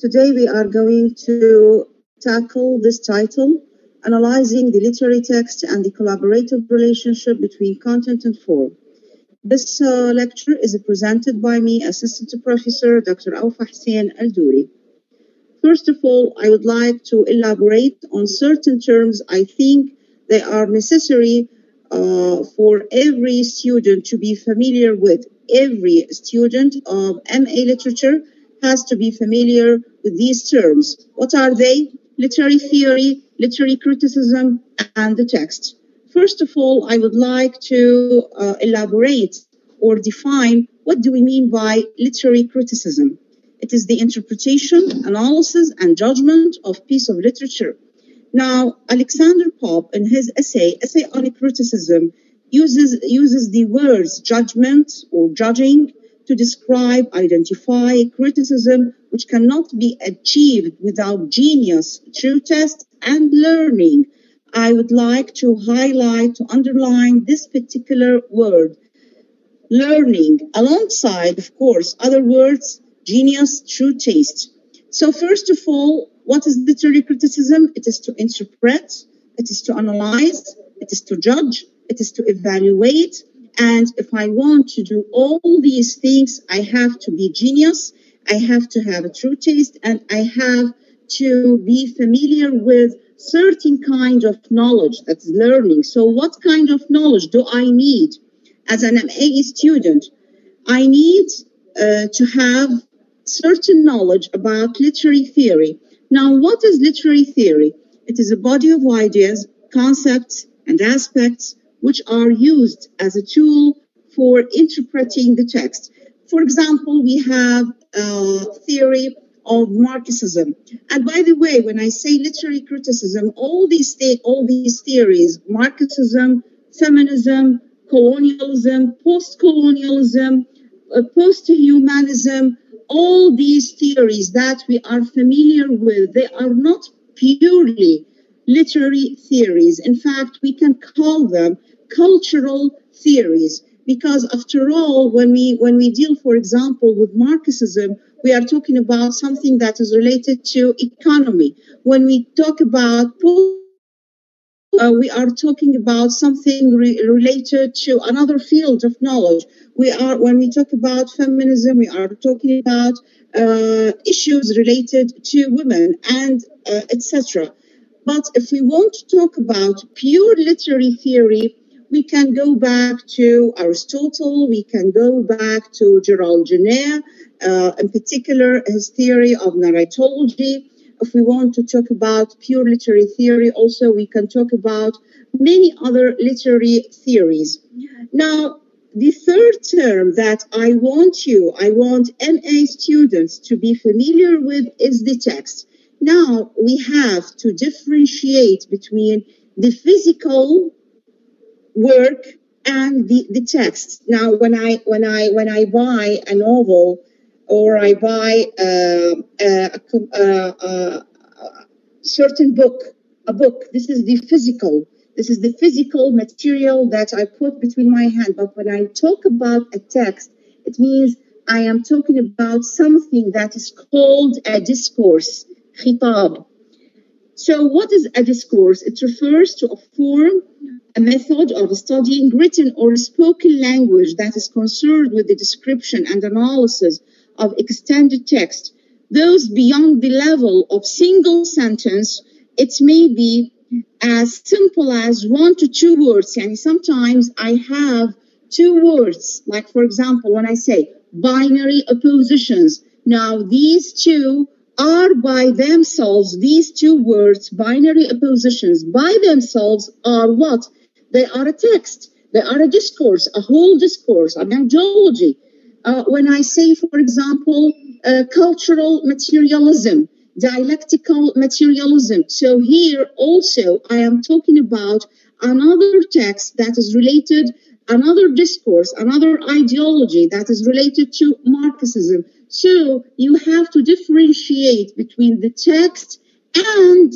Today we are going to tackle this title, Analyzing the Literary Text and the Collaborative Relationship Between Content and Form. This uh, lecture is presented by me, Assistant Professor Dr. Awfa Hussein Al-Douri. First of all, I would like to elaborate on certain terms I think they are necessary uh, for every student to be familiar with. Every student of MA literature has to be familiar with these terms. What are they? Literary theory, literary criticism, and the text. First of all, I would like to uh, elaborate or define what do we mean by literary criticism. It is the interpretation, analysis, and judgment of piece of literature. Now, Alexander Pope, in his essay, Essay on Criticism, uses, uses the words judgment or judging to describe, identify criticism, which cannot be achieved without genius, true test, and learning. I would like to highlight, to underline this particular word, learning, alongside, of course, other words, genius, true taste. So, first of all, what is literary criticism? It is to interpret, it is to analyze, it is to judge, it is to evaluate, and if I want to do all these things, I have to be genius. I have to have a true taste and I have to be familiar with certain kind of knowledge that's learning. So what kind of knowledge do I need as an MA student? I need uh, to have certain knowledge about literary theory. Now, what is literary theory? It is a body of ideas, concepts, and aspects which are used as a tool for interpreting the text. For example, we have a theory of Marxism. And by the way, when I say literary criticism, all these th- all these theories, Marxism, feminism, colonialism, post-colonialism, uh, post-humanism, all these theories that we are familiar with, they are not purely literary theories. In fact, we can call them cultural theories. Because after all when we when we deal for example with marxism we are talking about something that is related to economy. When we talk about uh, we are talking about something re- related to another field of knowledge. We are when we talk about feminism we are talking about uh, issues related to women and uh, etc but if we want to talk about pure literary theory we can go back to Aristotle, we can go back to Gerald Genette, uh, in particular his theory of narratology. If we want to talk about pure literary theory, also we can talk about many other literary theories. Now, the third term that I want you, I want MA students to be familiar with is the text. Now, we have to differentiate between the physical work and the, the text. Now, when I when I when I buy a novel or I buy uh, uh a, a, a, uh, uh, a certain book, a book, this is the physical. This is the physical material that I put between my hand. But when I talk about a text, it means I am talking about something that is called a discourse, khitab. So, what is a discourse? It refers to a form a method of studying written or spoken language that is concerned with the description and analysis of extended text. Those beyond the level of single sentence, it may be as simple as one to two words. And sometimes I have two words, like for example, when I say binary oppositions. Now, these two are by themselves, these two words, binary oppositions, by themselves are what? They are a text. They are a discourse, a whole discourse, an ideology. Uh, when I say, for example, uh, cultural materialism, dialectical materialism. So here also I am talking about another text that is related, another discourse, another ideology that is related to Marxism. So you have to differentiate between the text and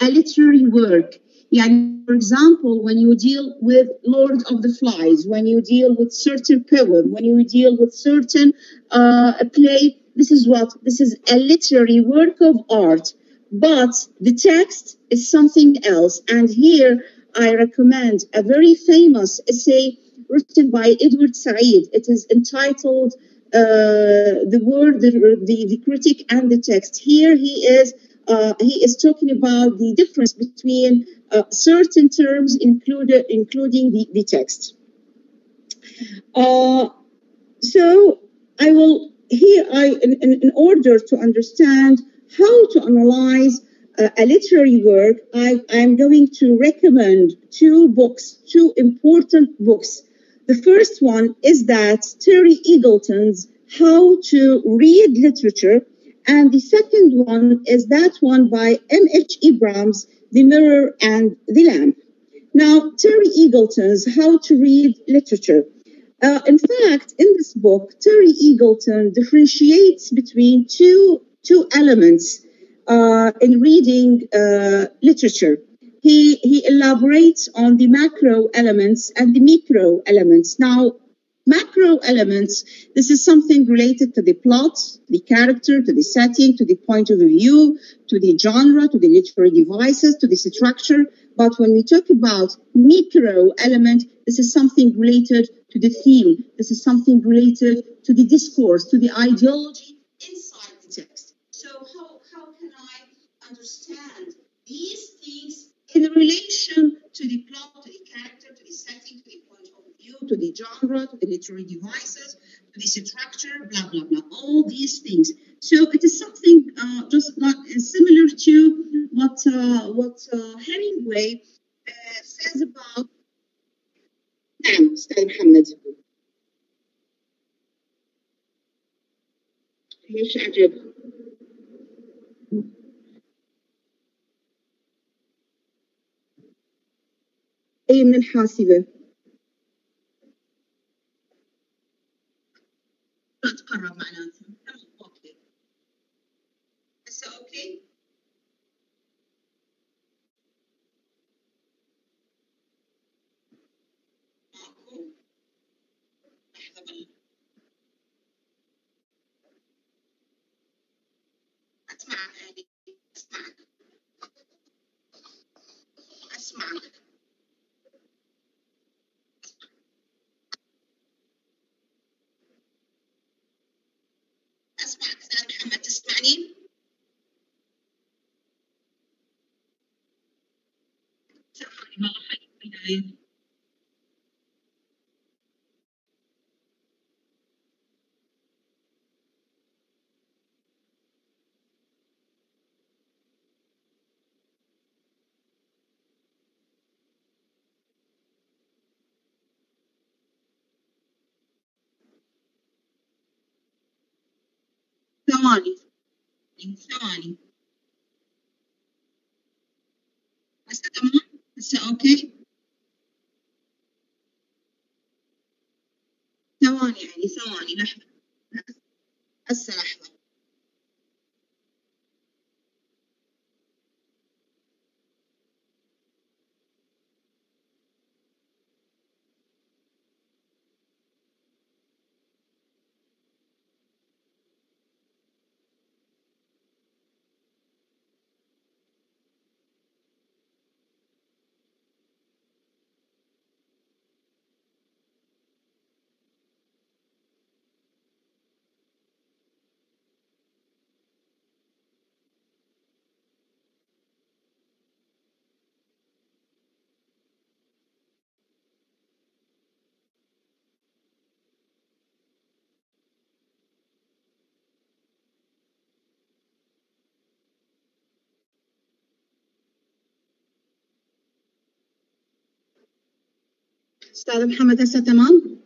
a literary work. Yeah, for example, when you deal with Lord of the Flies, when you deal with certain poem, when you deal with certain uh, play this is what this is a literary work of art, but the text is something else. And here I recommend a very famous essay written by Edward Said. It is entitled uh, "The World, the, the, the Critic, and the Text." Here he is. Uh, he is talking about the difference between uh, certain terms included, including the, the text. Uh, so I will here I in, in, order to understand how to analyze uh, a literary work, I, I'm going to recommend two books, two important books. The first one is that Terry Eagleton's How to Read Literature, and the second one is that one by M.H. Abrams, The Mirror and the Lamp. Now, Terry Eagleton's How to Read Literature. Uh, in fact, in this book, Terry Eagleton differentiates between two, two elements uh, in reading uh, literature. He, he elaborates on the macro elements and the micro elements. Now, macro elements, this is something related to the plot, the character, to the setting, to the point of view, to the genre, to the literary devices, to the structure. But when we talk about micro element, this is something related to the theme. This is something related to the discourse, to the ideology inside the text. So how, how can I understand these in relation to the plot, to the character, to the setting, to the point of view, to the genre, to the literary devices, to the structure, blah, blah, blah, all these things. So it is something uh, just not uh, similar to what, uh, what uh, Hemingway uh, says about نعم أستاذ محمد ايش عجب أي من الحاسبة راح تقرب معناته أوكي. هسه أوكي؟ ماكو. أسمع أسمع. أسمع. تسمعني؟ ثواني ثواني هسه تمام؟ هسه أوكي. ثواني يعني ثواني لحظة. هسه لحظة. أستاذ محمد هسه تمام؟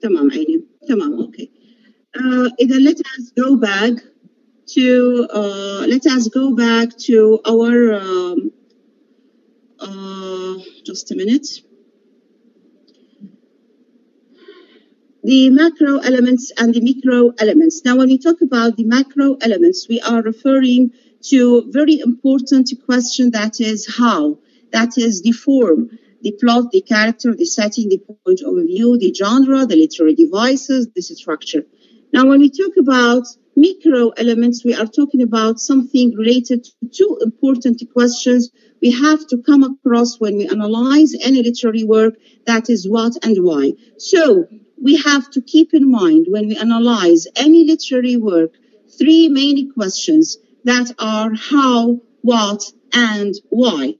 تمام عيني تمام أوكي uh, إذا let us go back to uh, let us go back to our um, uh, just a minute the macro elements and the micro elements. Now, when we talk about the macro elements, we are referring to very important question that is how that is the form, the plot, the character, the setting, the point of view, the genre, the literary devices, the structure. Now, when we talk about micro elements, we are talking about something related to two important questions we have to come across when we analyze any literary work that is what and why. So, we have to keep in mind when we analyze any literary work three main questions that are how, what, and why.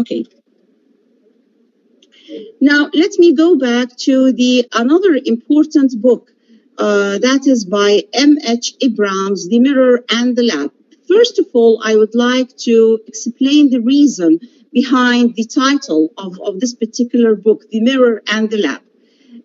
Okay. Now let me go back to the another important book uh, that is by M.H. Abrams, The Mirror and the Lamp. First of all, I would like to explain the reason behind the title of, of this particular book, The Mirror and the Lamp.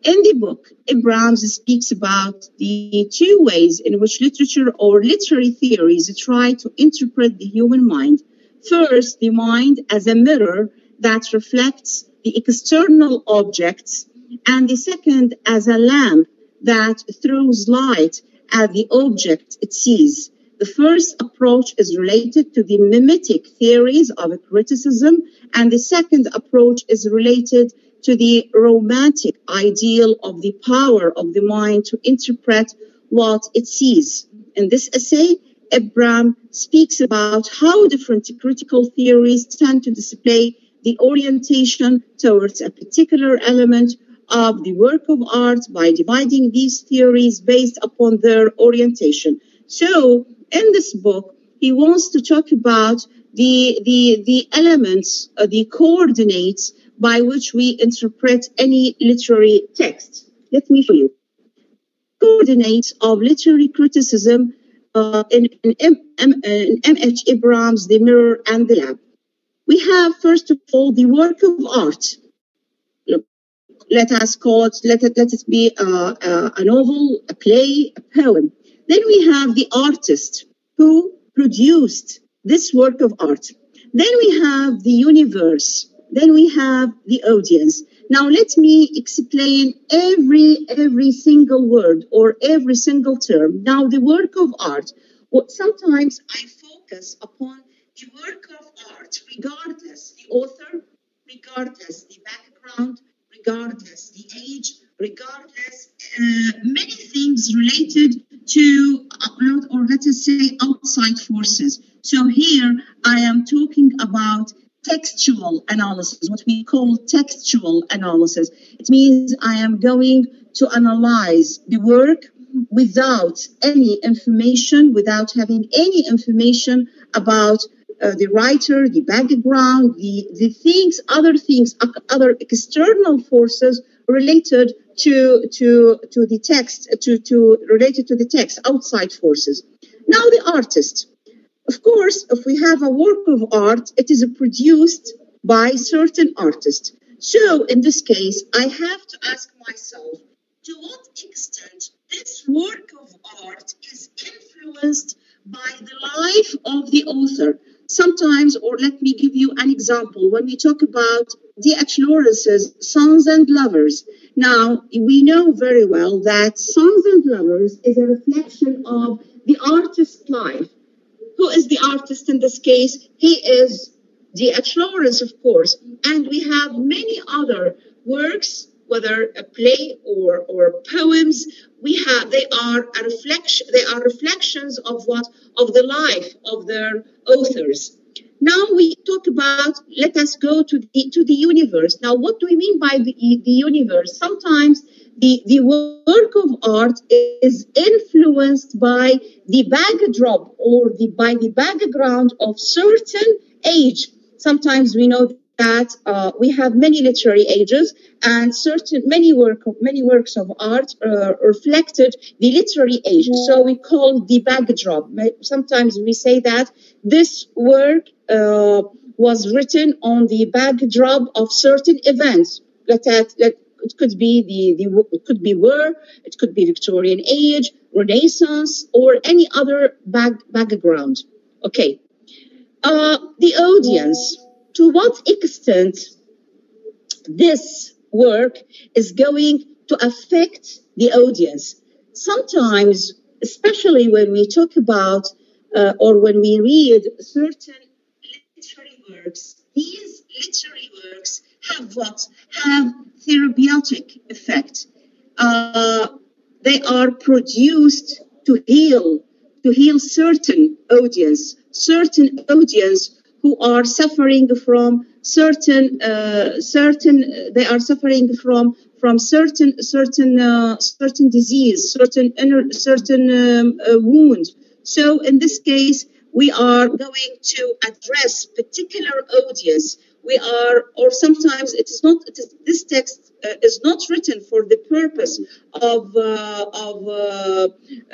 In the book, Abrams speaks about the two ways in which literature or literary theories try to interpret the human mind. First, the mind as a mirror that reflects the external objects, and the second as a lamp that throws light at the object it sees. The first approach is related to the mimetic theories of criticism, and the second approach is related to the romantic ideal of the power of the mind to interpret what it sees. In this essay, Abrams speaks about how different critical theories tend to display the orientation towards a particular element of the work of art by dividing these theories based upon their orientation. So, in this book, he wants to talk about the, the, the elements, uh, the coordinates by which we interpret any literary text. Let me show you. Coordinates of literary criticism uh, in, in, M, M, in M.H. Abrams, The Mirror and the Lamp. We have, first of all, the work of art. Let us call it, let it, let it be a, a, a novel, a play, a poem. Then we have the artist who produced this work of art. Then we have the universe. Then we have the audience. Now let me explain every every single word or every single term. Now the work of art. What sometimes I focus upon the work of art, regardless the author, regardless the background, regardless the age, regardless uh, many things related to upload or let us say outside forces. So here I am talking about textual analysis, what we call textual analysis. It means I am going to analyze the work without any information, without having any information about uh, the writer, the background, the, the things, other things, other external forces related to, to, to the text, to, to related to the text, outside forces. Now the artist. Of course, if we have a work of art, it is produced by certain artists. So in this case, I have to ask myself, to what extent this work of art is influenced by the life of the author? sometimes, or let me give you an example, when we talk about D.H. Lawrence's Sons and Lovers. Now, we know very well that Sons and Lovers is a reflection of the artist's life. Who is the artist in this case? He is D.H. Lawrence, of course. And we have many other works, whether a play or, or poems, we have they are a reflection they are reflections of what of the life of their authors now we talk about let us go to the to the universe now what do we mean by the, the universe sometimes the, the work of art is influenced by the backdrop or the by the background of certain age. Sometimes we know that uh, we have many literary ages and certain many work of, many works of art uh, reflected the literary age. So we call the backdrop. Sometimes we say that this work uh, was written on the backdrop of certain events. Let, let it could be the, the it could be war it could be victorian age renaissance or any other back, background okay uh, the audience to what extent this work is going to affect the audience. Sometimes, especially when we talk about uh, or when we read certain literary works, these literary works have what? Have therapeutic effect. Uh, they are produced to heal, to heal certain audience, certain audience who are suffering from certain, uh, certain, they are suffering from from certain certain uh, certain disease, certain inner, certain um, uh, wound. So in this case, we are going to address particular audience we are, or sometimes it is not, it is, this text uh, is not written for the purpose of, uh, of, uh,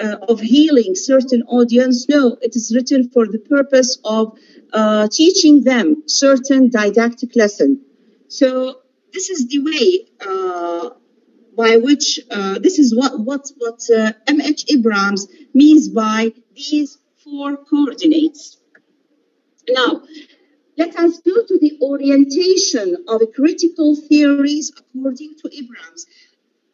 uh of healing certain audience. No, it is written for the purpose of uh, teaching them certain didactic lesson. So this is the way uh, by which, this is what, what, what M.H. Abrams means by these four coordinates. Now, let us go to the orientation of critical theories according to Abrams.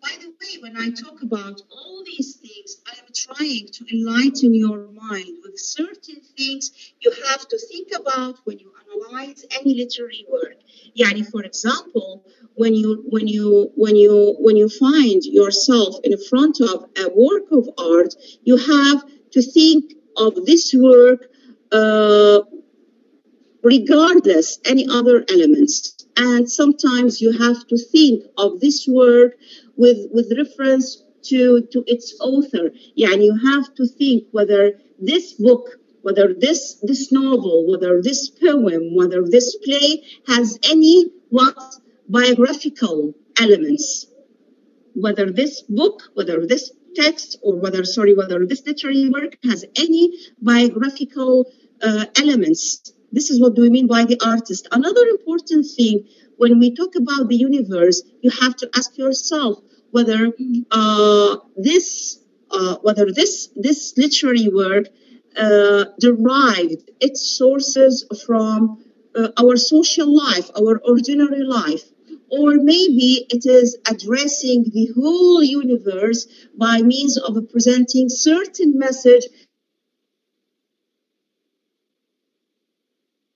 By the way, when I talk about all these things, I am trying to enlighten your mind with certain things you have to think about when you analyze any literary work. Yani, for example, when you when you when you when you find yourself in front of a work of art, you have to think of this work uh, regardless any other elements. And sometimes you have to think of this work with, with reference to, to its author. Yeah, and you have to think whether this book, whether this, this novel, whether this poem, whether this play has any what biographical elements. Whether this book, whether this text, or whether, sorry, whether this literary work has any biographical uh, elements this is what do we mean by the artist. Another important thing when we talk about the universe, you have to ask yourself whether uh, this uh, whether this this literary work uh, derived its sources from uh, our social life, our ordinary life, or maybe it is addressing the whole universe by means of presenting certain message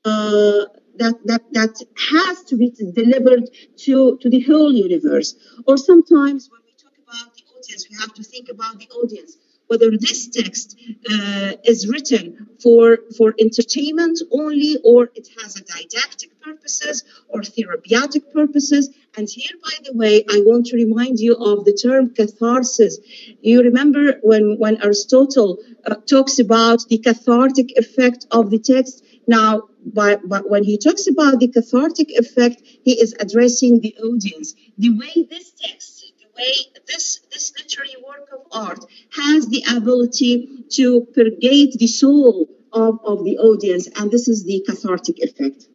uh, that, that, that has to be delivered to, to the whole universe. Or sometimes when we talk about the audience, we have to think about the audience. Whether this text uh, is written for, for entertainment only, or it has a didactic purposes or therapeutic purposes. And here, by the way, I want to remind you of the term catharsis. You remember when, when Aristotle uh, talks about the cathartic effect of the text? Now, but, when he talks about the cathartic effect, he is addressing the audience. The way this text, the way this, this literary work of art has the ability to purgate the soul of, of the audience, and this is the cathartic effect.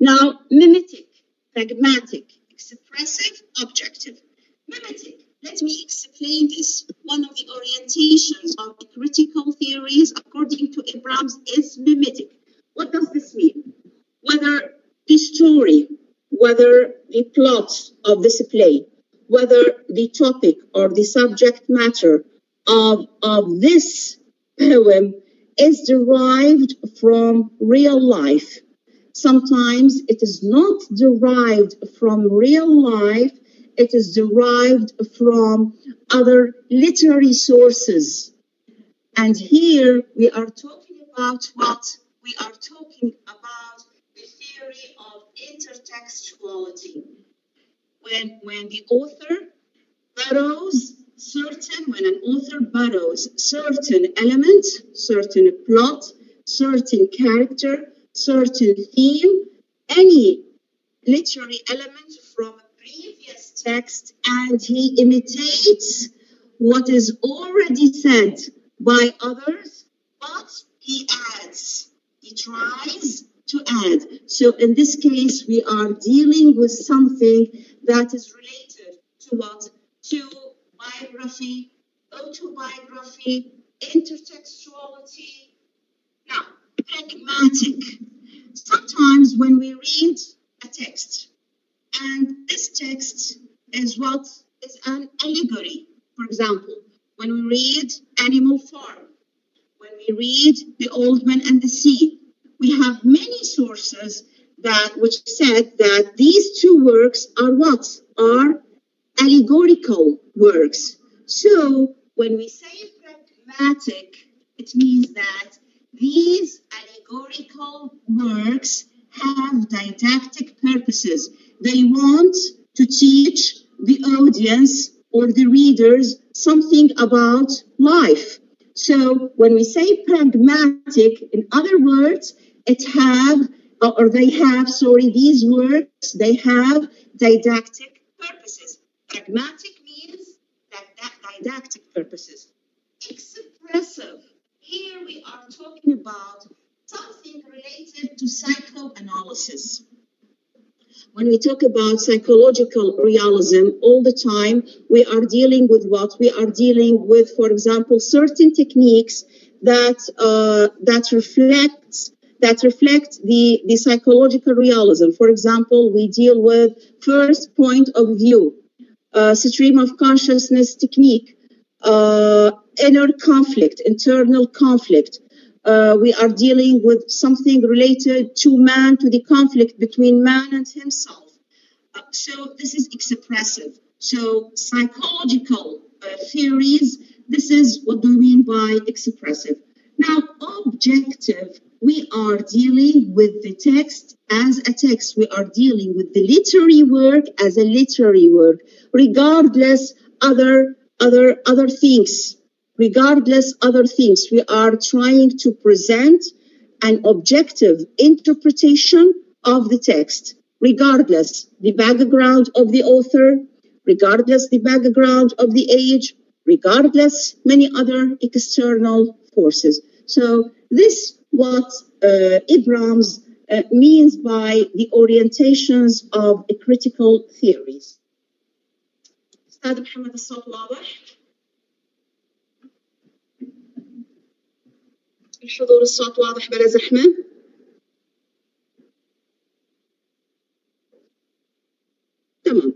Now, mimetic, pragmatic, expressive, objective. Mimetic let me explain this. One of the orientations of the critical theories, according to Abrams, is mimetic. What does this mean? Whether the story, whether the plot of this play, whether the topic or the subject matter of, of this poem is derived from real life. Sometimes it is not derived from real life, it is derived from other literary sources. And here we are talking about what? We are talking about the theory of intertextuality. When, when the author borrows certain, when an author borrows certain elements, certain plot, certain character, certain theme, any literary element from a previous text and he imitates what is already said by others, but he adds, he tries to add. So in this case, we are dealing with something that is related to what? To biography, autobiography, intertextuality. Now, pragmatic. Sometimes when we read a text, and this text is what is an allegory. For example, when we read Animal Farm, we read The Old Man and the Sea, we have many sources that which said that these two works are what? Are allegorical works. So when we say pragmatic, it means that these allegorical works have didactic purposes. They want to teach the audience or the readers something about life. So when we say pragmatic, in other words, it have or they have, sorry, these works, they have didactic purposes. Pragmatic means that, that didactic purposes. Expressive. Here we are talking about something related to psychoanalysis. When we talk about psychological realism, all the time we are dealing with what? We are dealing with, for example, certain techniques that uh, that reflects that reflect the, the psychological realism. For example, we deal with first point of view, uh, stream of consciousness technique, uh, inner conflict, internal conflict. Uh, we are dealing with something related to man, to the conflict between man and himself. Uh, so this is expressive. So psychological uh, theories, this is what we mean by expressive. Now, objective we are dealing with the text as a text. We are dealing with the literary work as a literary work, regardless other other other things Regardless other things, we are trying to present an objective interpretation of the text, regardless the background of the author, regardless the background of the age, regardless many other external forces. So this what uh, Abrams uh, means by the orientations of critical theories. أستاذ محمد الصوت واضح؟ الحضور الصوت واضح بلا زحمة؟ تمام.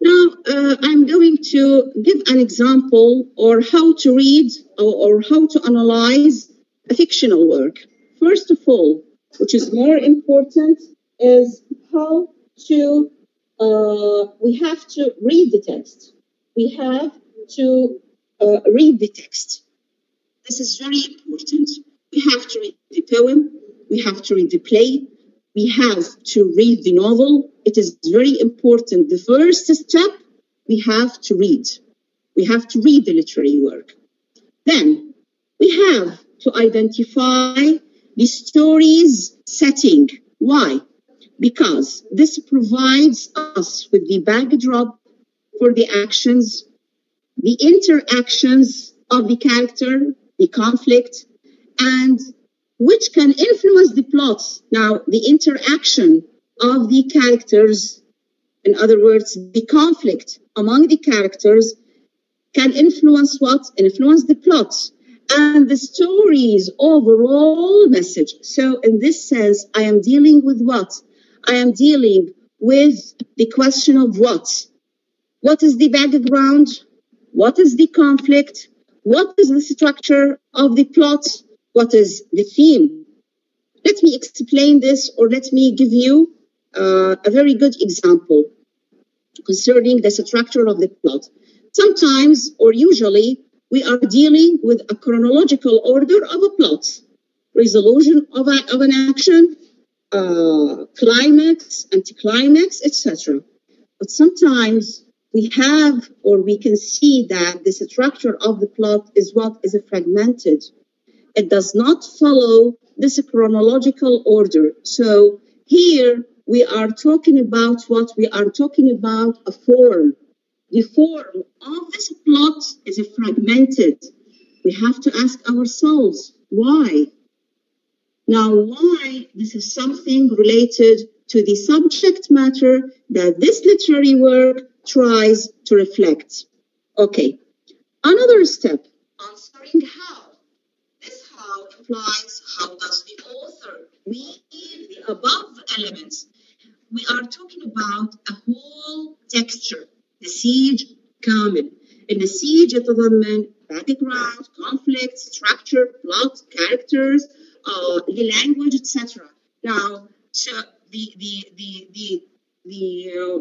Now uh, I'm going to give an example or how to read or, or how to analyze a fictional work. First of all, which is more important, is how to, uh, we have to read the text. We have to uh, read the text. This is very important. We have to read the poem, we have to read the play, we have to read the novel. It is very important. The first step, we have to read. We have to read the literary work. Then we have to identify the story's setting. Why? Because this provides us with the backdrop for the actions, the interactions of the character, the conflict, and which can influence the plot. Now, the interaction of the characters, in other words, the conflict among the characters, can influence what? Influence the plot and the story's overall message. So, in this sense, I am dealing with what? I am dealing with the question of what? What is the background? What is the conflict? What is the structure of the plot? What is the theme? Let me explain this, or let me give you uh, a very good example concerning the structure of the plot. Sometimes, or usually, we are dealing with a chronological order of a plot, resolution of, a, of an action, uh, climax, anticlimax, etc. But sometimes we have or we can see that the structure of the plot is what is fragmented. It does not follow this chronological order. So here we are talking about what we are talking about a form the form of this plot is fragmented. We have to ask ourselves why. Now, why this is something related to the subject matter that this literary work tries to reflect. Okay, another step, answering how. This how implies how does the author weave the above elements. We are talking about a whole texture نسيج كامل النسيج يتضمن background, conflict, structure, plot, characters, uh, the language, etc. Now, so the the the the, the uh,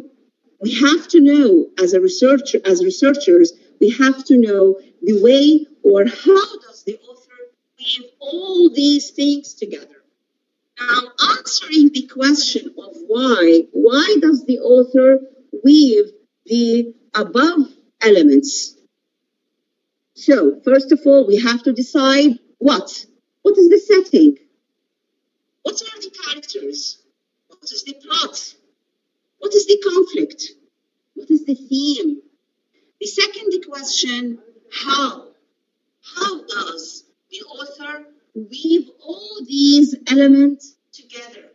we have to know as a researcher as researchers we have to know the way or how does the author weave all these things together. Now answering the question of why why does the author weave the above elements? So first of all we have to decide what? What is the setting? What are the characters? What is the plot what is the conflict? What is the theme? The second question, how? How does the author weave all these elements together?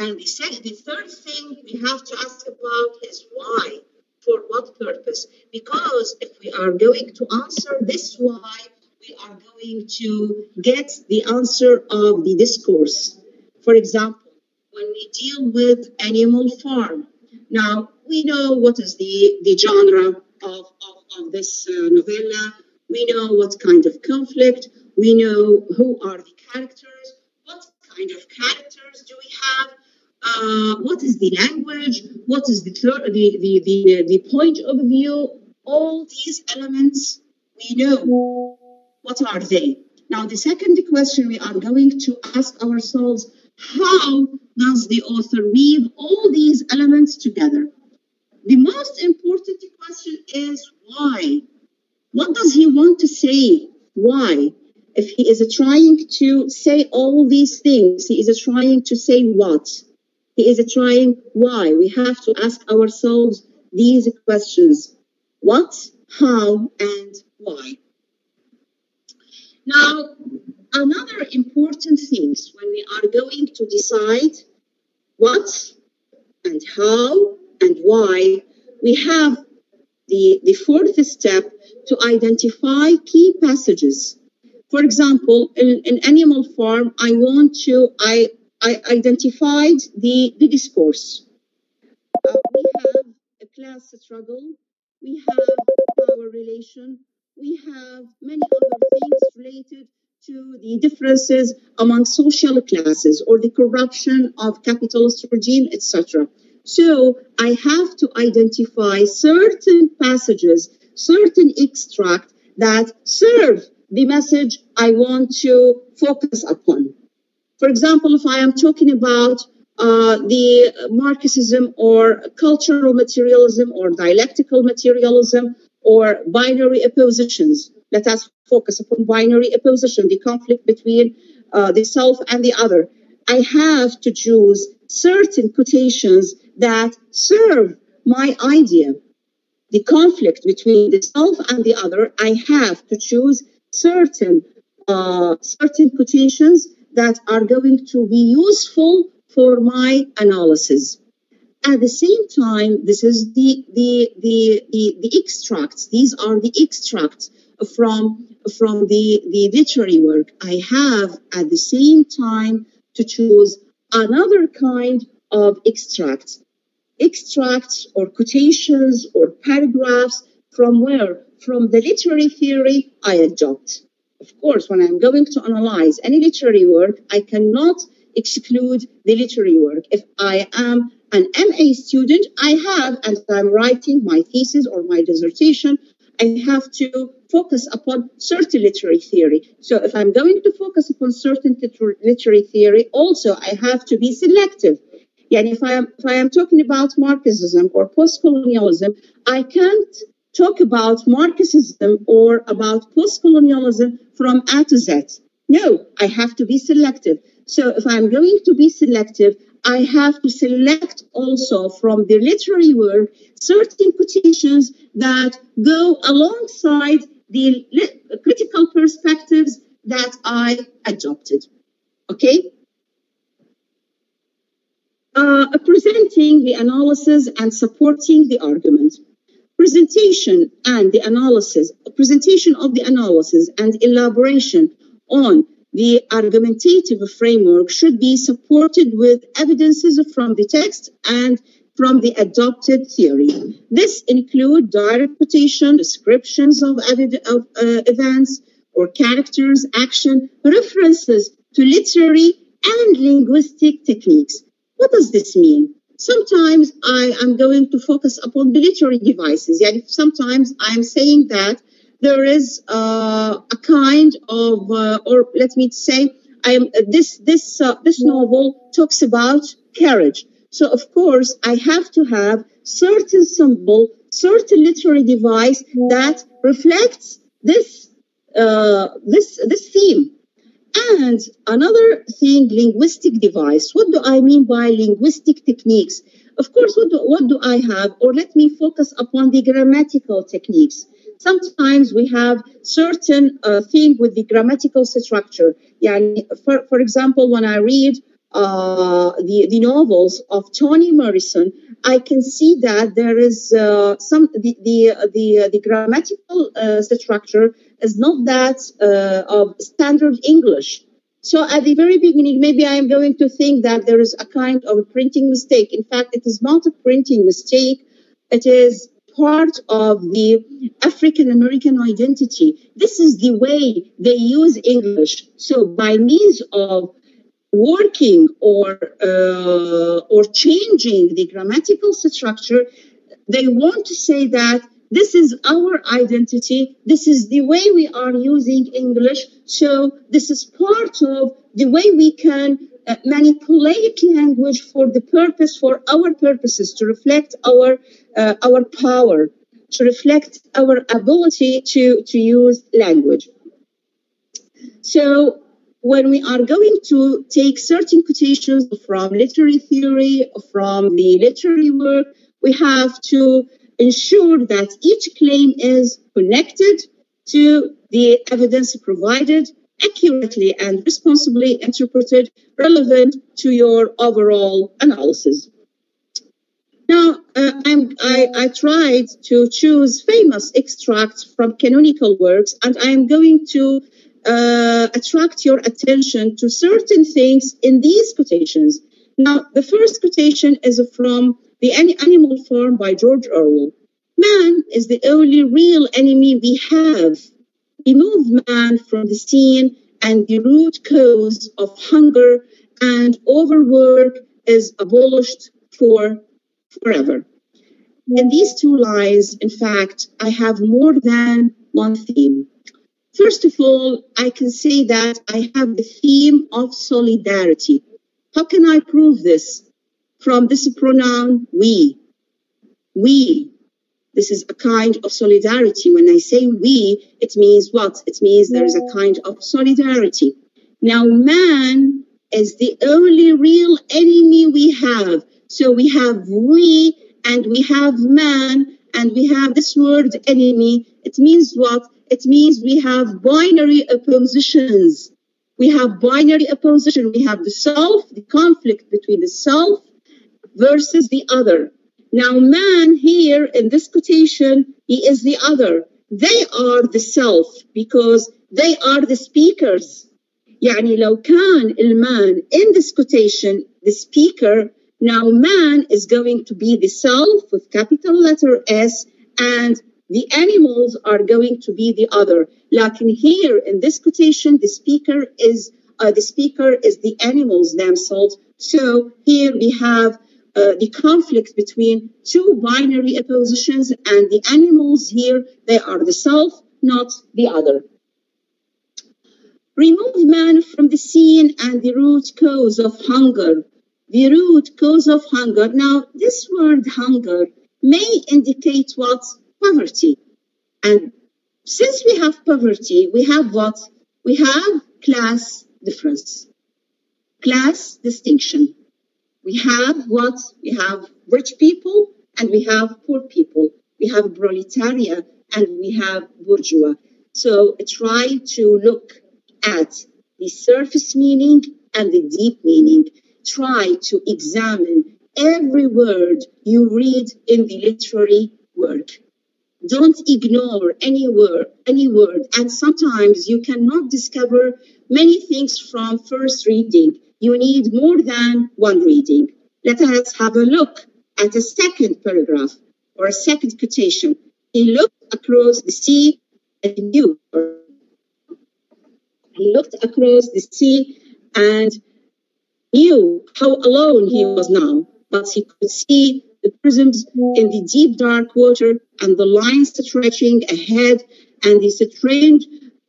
And the, second, the third thing we have to ask about is why? For what purpose? Because if we are going to answer this why, we are going to get the answer of the discourse. For example, when we deal with animal farm. Now, we know what is the, the genre of, of, of this uh, novella. We know what kind of conflict. We know who are the characters. What kind of characters do we have? Uh, what is the language? What is the, the, the, the, the point of view? All these elements we know. What are they? Now, the second question we are going to ask ourselves how does the author weave all these elements together? The most important question is why? What does he want to say? Why? If he is trying to say all these things, he is trying to say what? He is trying why? We have to ask ourselves these questions what, how, and why. Now, another important thing when we are going to decide what and how and why, we have the, the fourth step to identify key passages. For example, in, in Animal Farm, I want to, I, I identified the, the discourse. Uh, we have a class struggle, we have power relation, we have many other things related to the differences among social classes or the corruption of capitalist regime, etc. So I have to identify certain passages, certain extract that serve the message I want to focus upon. For example, if I am talking about uh, the Marxism or cultural materialism or dialectical materialism or binary oppositions, let us focus upon binary opposition, the conflict between uh, the self and the other. I have to choose certain quotations that serve my idea. The conflict between the self and the other, I have to choose certain uh, certain quotations that are going to be useful for my analysis. At the same time, this is the the the the, the extracts. These are the extracts from from the, the literary work, I have at the same time to choose another kind of extracts. Extracts or quotations or paragraphs from where? From the literary theory I adopt. Of course, when I'm going to analyze any literary work, I cannot exclude the literary work. If I am an MA student, I have, and I'm writing my thesis or my dissertation, I have to focus upon certain literary theory. So if I'm going to focus upon certain literary theory, also I have to be selective. And if I am if I am talking about Marxism or post-colonialism, I can't talk about Marxism or about post-colonialism from A to Z. No, I have to be selective. So if I'm going to be selective, I have to select also from the literary work certain quotations that go alongside the critical perspectives that I adopted. Okay? Uh, presenting the analysis and supporting the argument. Presentation and the analysis, presentation of the analysis and elaboration on the argumentative framework should be supported with evidences from the text and from the adopted theory. This include direct quotation, descriptions of, of uh, events or characters, action, references to literary and linguistic techniques. what does this mean? Sometimes I am going to focus upon the literary devices. Yeah, sometimes I'm saying that there is uh, a kind of, uh, or let me say, I am this this uh, this novel talks about carriage. So of course I have to have certain symbol, certain literary device that reflects this uh, this this theme. And another thing, linguistic device. What do I mean by linguistic techniques? Of course, what do, what do I have? Or let me focus upon the grammatical techniques. Sometimes we have certain uh, thing with the grammatical structure. Yeah, for, for example, when I read uh, the, the novels of Toni Morrison, I can see that there is uh, some the the the, the grammatical uh, structure is not that uh, of standard English. So at the very beginning, maybe I am going to think that there is a kind of a printing mistake. In fact, it is not a printing mistake. It is part of the African American identity. This is the way they use English. So by means of working or uh, or changing the grammatical structure, they want to say that this is our identity. This is the way we are using English. So this is part of the way we can uh, manipulate language for the purpose, for our purposes, to reflect our uh, our power, to reflect our ability to to use language. So when we are going to take certain quotations from literary theory, from the literary work, we have to ensure that each claim is connected to the evidence provided, accurately and responsibly interpreted, relevant to your overall analysis. Now, uh, I, I tried to choose famous extracts from canonical works, and I'm going to uh, attract your attention to certain things in these quotations. Now, the first quotation is from The Animal Farm by George Orwell. Man is the only real enemy we have. Remove man from the scene, and the root cause of hunger and overwork is abolished for forever. In these two lines, in fact, I have more than one theme. First of all, I can say that I have the theme of solidarity. How can I prove this? From this pronoun, we. We. This is a kind of solidarity. When I say we, it means what? It means there is a kind of solidarity. Now, man is the only real enemy we have. So we have we and we have man and we have this word enemy. It means what? It means we have binary oppositions. We have binary opposition. We have the self, the conflict between the self versus the other. Now, man here in this quotation, he is the other. They are the self because they are the speakers. يعني لو كان المان in this quotation the speaker now man is going to be the self with capital letter S and the animals are going to be the other. Like in here in this quotation, the speaker is uh, the speaker is the animals themselves. So here we have uh, the conflict between two binary oppositions, and the animals here they are the self, not the other. Remove man from the scene and the root cause of hunger. The root cause of hunger. Now, this word hunger may indicate what poverty. And since we have poverty, we have what? We have class difference, class distinction. We have what? We have rich people and we have poor people. We have proletariat and we have bourgeois. So try to look at the surface meaning and the deep meaning. Try to examine every word you read in the literary work. Don't ignore any word, any word. And sometimes you cannot discover many things from first reading. You need more than one reading. Let us have a look at a second paragraph or a second quotation. He looked across the sea and knew. He looked across the sea and knew how alone he was now, but he could see the prisms in the deep dark water and the lines stretching ahead and the strange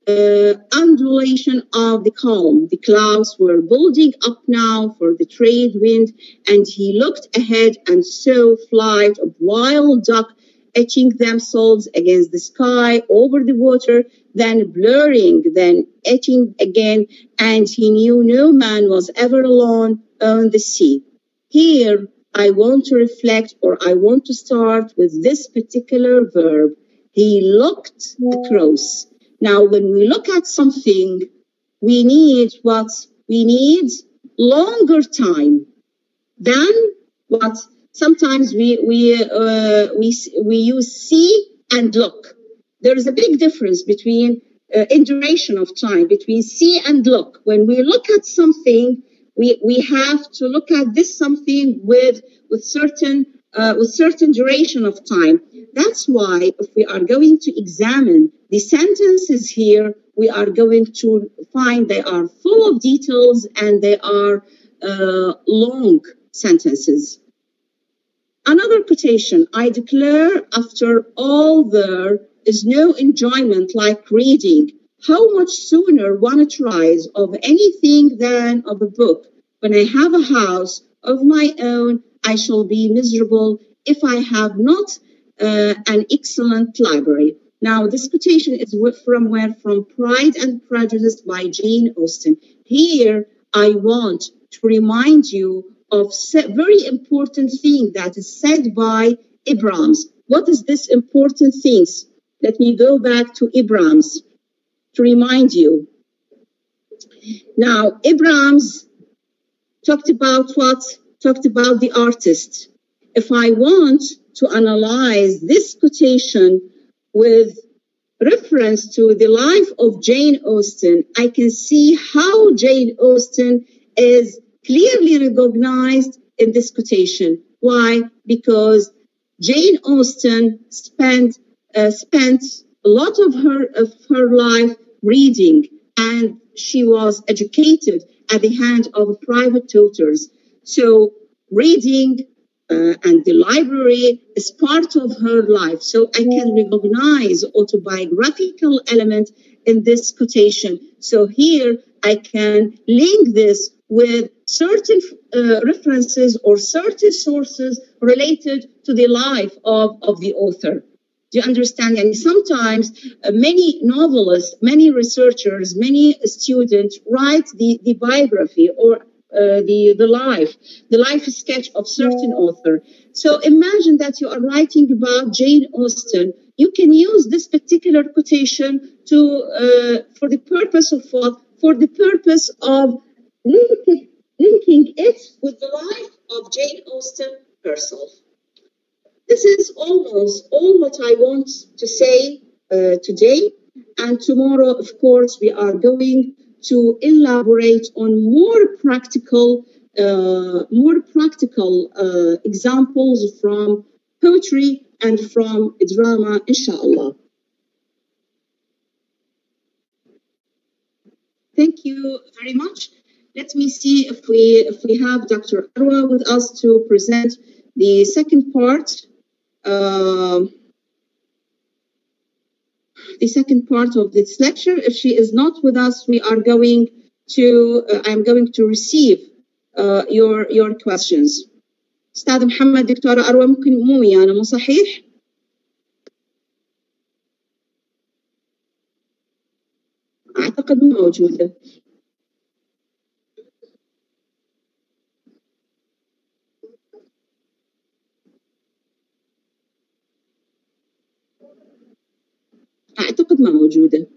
uh, undulation of the calm. The clouds were building up now for the trade wind, and he looked ahead and saw flight of wild duck etching themselves against the sky over the water, then blurring, then etching again, and he knew no man was ever alone on the sea. Here, I want to reflect or I want to start with this particular verb. He looked across. Now, when we look at something, we need what? We need longer time than what sometimes we we uh, we we use see and look. There is a big difference between uh, in duration of time between see and look. When we look at something, we we have to look at this something with with certain uh, with certain duration of time. That's why if we are going to examine the sentences here, we are going to find they are full of details and they are uh, long sentences. Another quotation I declare after all there is no enjoyment like reading. How much sooner one tries of anything than of a book. When I have a house of my own, I shall be miserable if I have not uh, an excellent library. Now, this quotation is from where? From Pride and Prejudice by Jane Austen. Here, I want to remind you of a very important thing that is said by Abrams. What is this important things? Let me go back to Abrams to remind you. Now, Abrams talked about what? Talked about the artist. If I want to analyze this quotation with reference to the life of Jane Austen, I can see how Jane Austen is clearly recognized in this quotation. Why? Because Jane Austen spent uh, spent a lot of her of her life reading, and she was educated at the hand of private tutors. So reading uh, and the library is part of her life. So I can recognize autobiographical element in this quotation. So here I can link this with certain uh, references or certain sources related to the life of, of the author. Do you understand? And sometimes uh, many novelists, many researchers, many students write the, the biography or uh, the the life, the life sketch of certain author. So imagine that you are writing about Jane Austen. You can use this particular quotation to uh, for the purpose of what? For the purpose of linking, linking it with the life of Jane Austen herself. This is almost all what I want to say uh, today. And tomorrow, of course, we are going to elaborate on more practical, uh, more practical uh, examples from poetry and from drama, inshallah. Thank you very much. Let me see if we if we have Dr. Arwa with us to present the second part. Uh, the second part of this lecture. If she is not with us, we are going to uh, I'm going to receive uh, your your questions. استاذ محمد دكتورة أروى ممكن مو ويانا مو صحيح؟ أعتقد مو موجودة. ما موجودة.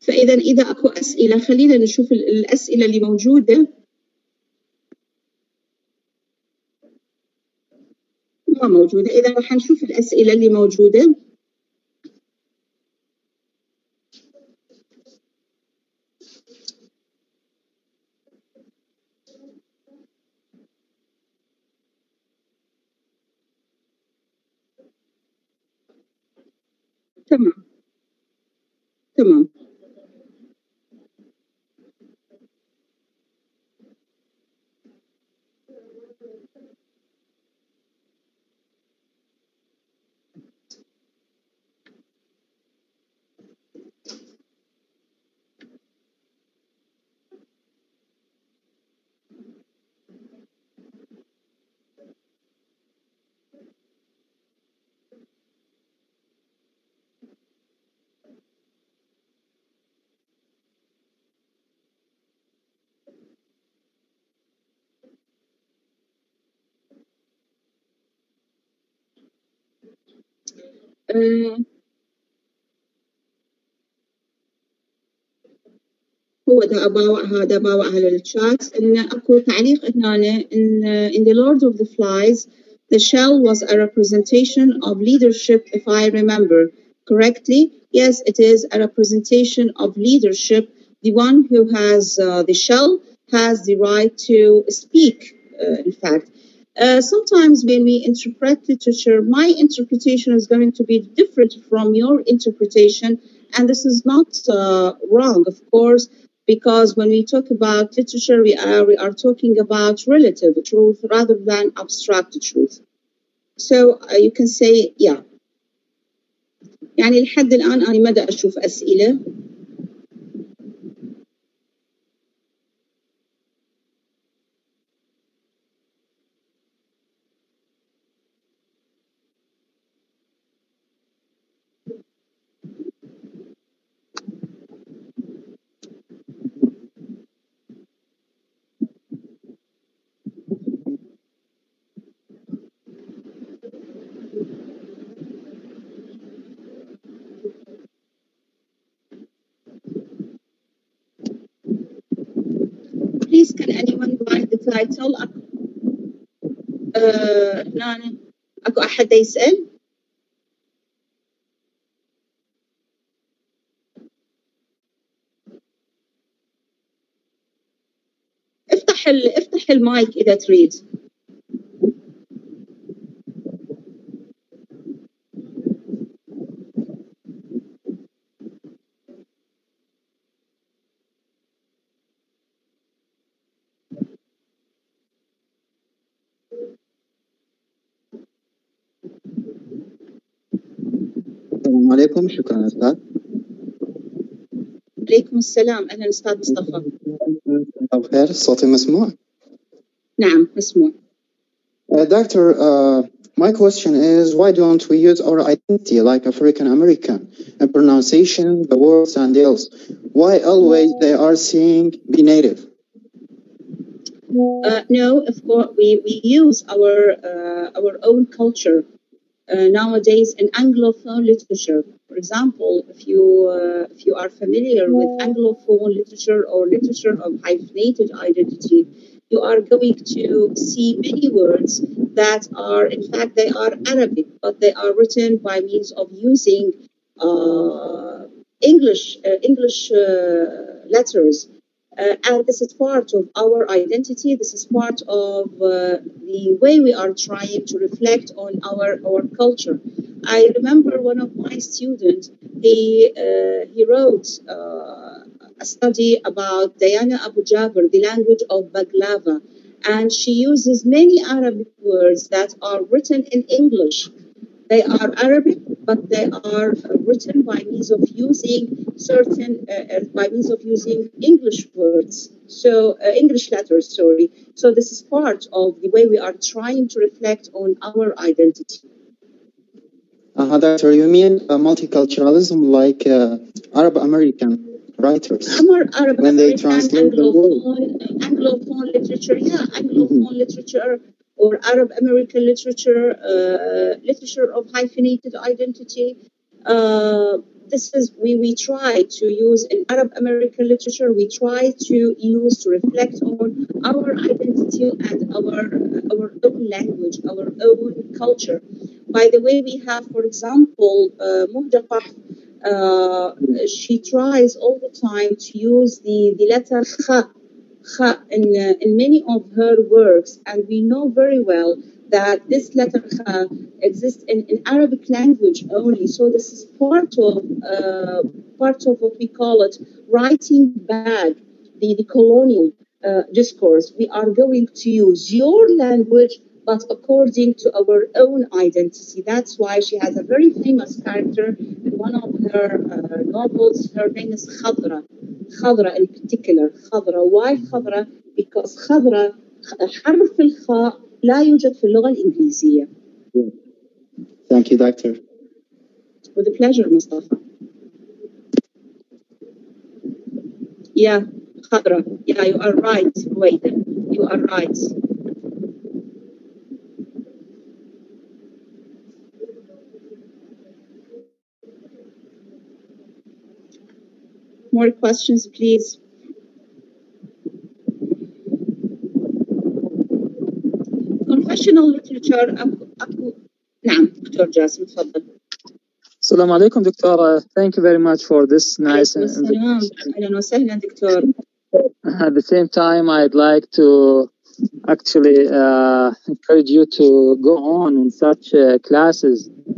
فإذا إذا أكو أسئلة خلينا نشوف الأسئلة اللي موجودة. ما موجودة. إذا راح نشوف الأسئلة اللي موجودة. maximum. آه، هو دا أباوع هذا باوع على الشات إن أكو تعليق هنا إن in the Lord of the Flies the shell was a representation of leadership if I remember correctly yes it is a representation of leadership the one who has uh, the shell has the right to speak uh, in fact uh, sometimes when we interpret literature, my interpretation is going to be different from your interpretation, and this is not uh, wrong, of course, because when we talk about literature, we are we are talking about relative truth rather than abstract truth. So uh, you can say, yeah. يعني لحد الآن أنا مدى أشوف أسئلة تايتل اكو أه هنا اكو احد يسال افتح ال... افتح المايك اذا تريد السلام عليكم شكرا أستاذ عليكم السلام أهلا أستاذ مصطفى أو خير صوتي مسموع نعم مسموع Uh, doctor, uh, my question is why don't we use our identity like African American and pronunciation, the words and else? Why always they are saying be native? Uh, no, of course, we, we use our uh, our own culture uh, nowadays in Anglophone literature. For example, if you uh, if you are familiar with Anglophone literature or literature of hyphenated identity, you are going to see many words that are, in fact, they are Arabic, but they are written by means of using uh, English uh, English uh, letters. Uh, and this is part of our identity. This is part of uh, the way we are trying to reflect on our, our culture. I remember one of my students, he, uh, he wrote uh, a study about Diana Abu Jaber, the language of Baklava. And she uses many Arabic words that are written in English. They are Arabic, but they are uh, written by means of using certain, uh, uh, by means of using English words. So, uh, English letters, sorry. So, this is part of the way we are trying to reflect on our identity. Uh, doctor, you mean uh, multiculturalism like uh, Arab American writers? Our Arab When they translate the word. Anglophone, Anglophone literature, yeah, Anglophone literature or Arab American literature, uh, literature of hyphenated identity. Uh, this is we we try to use in Arab American literature. We try to use to reflect on our identity and our our own language, our own culture. By the way, we have, for example, uh, uh, she tries all the time to use the, the letter kha in, uh, in many of her works, and we know very well that this letter Kha exists in, in Arabic language only. So this is part of uh, part of what we call it writing back the, the colonial uh, discourse. We are going to use your language but according to our own identity. That's why she has a very famous character in one of her uh, novels. Her name is Khadra. Khadra in particular. Khadra. Why Khadra? Because Khadra حرف الخاء لا يوجد في اللغة الإنجليزية. Thank you, doctor. With a pleasure, Mustafa. Yeah, Khadra. Yeah, you are right, Wait, You are right. More questions, please. Confessional literature أكو نعم دكتور جاسم تفضل. السلام عليكم دكتورة. Thank you very much for this nice السلام. أهلا وسهلا دكتور. At the same time, I'd like to actually uh, encourage you to go on in such uh, classes which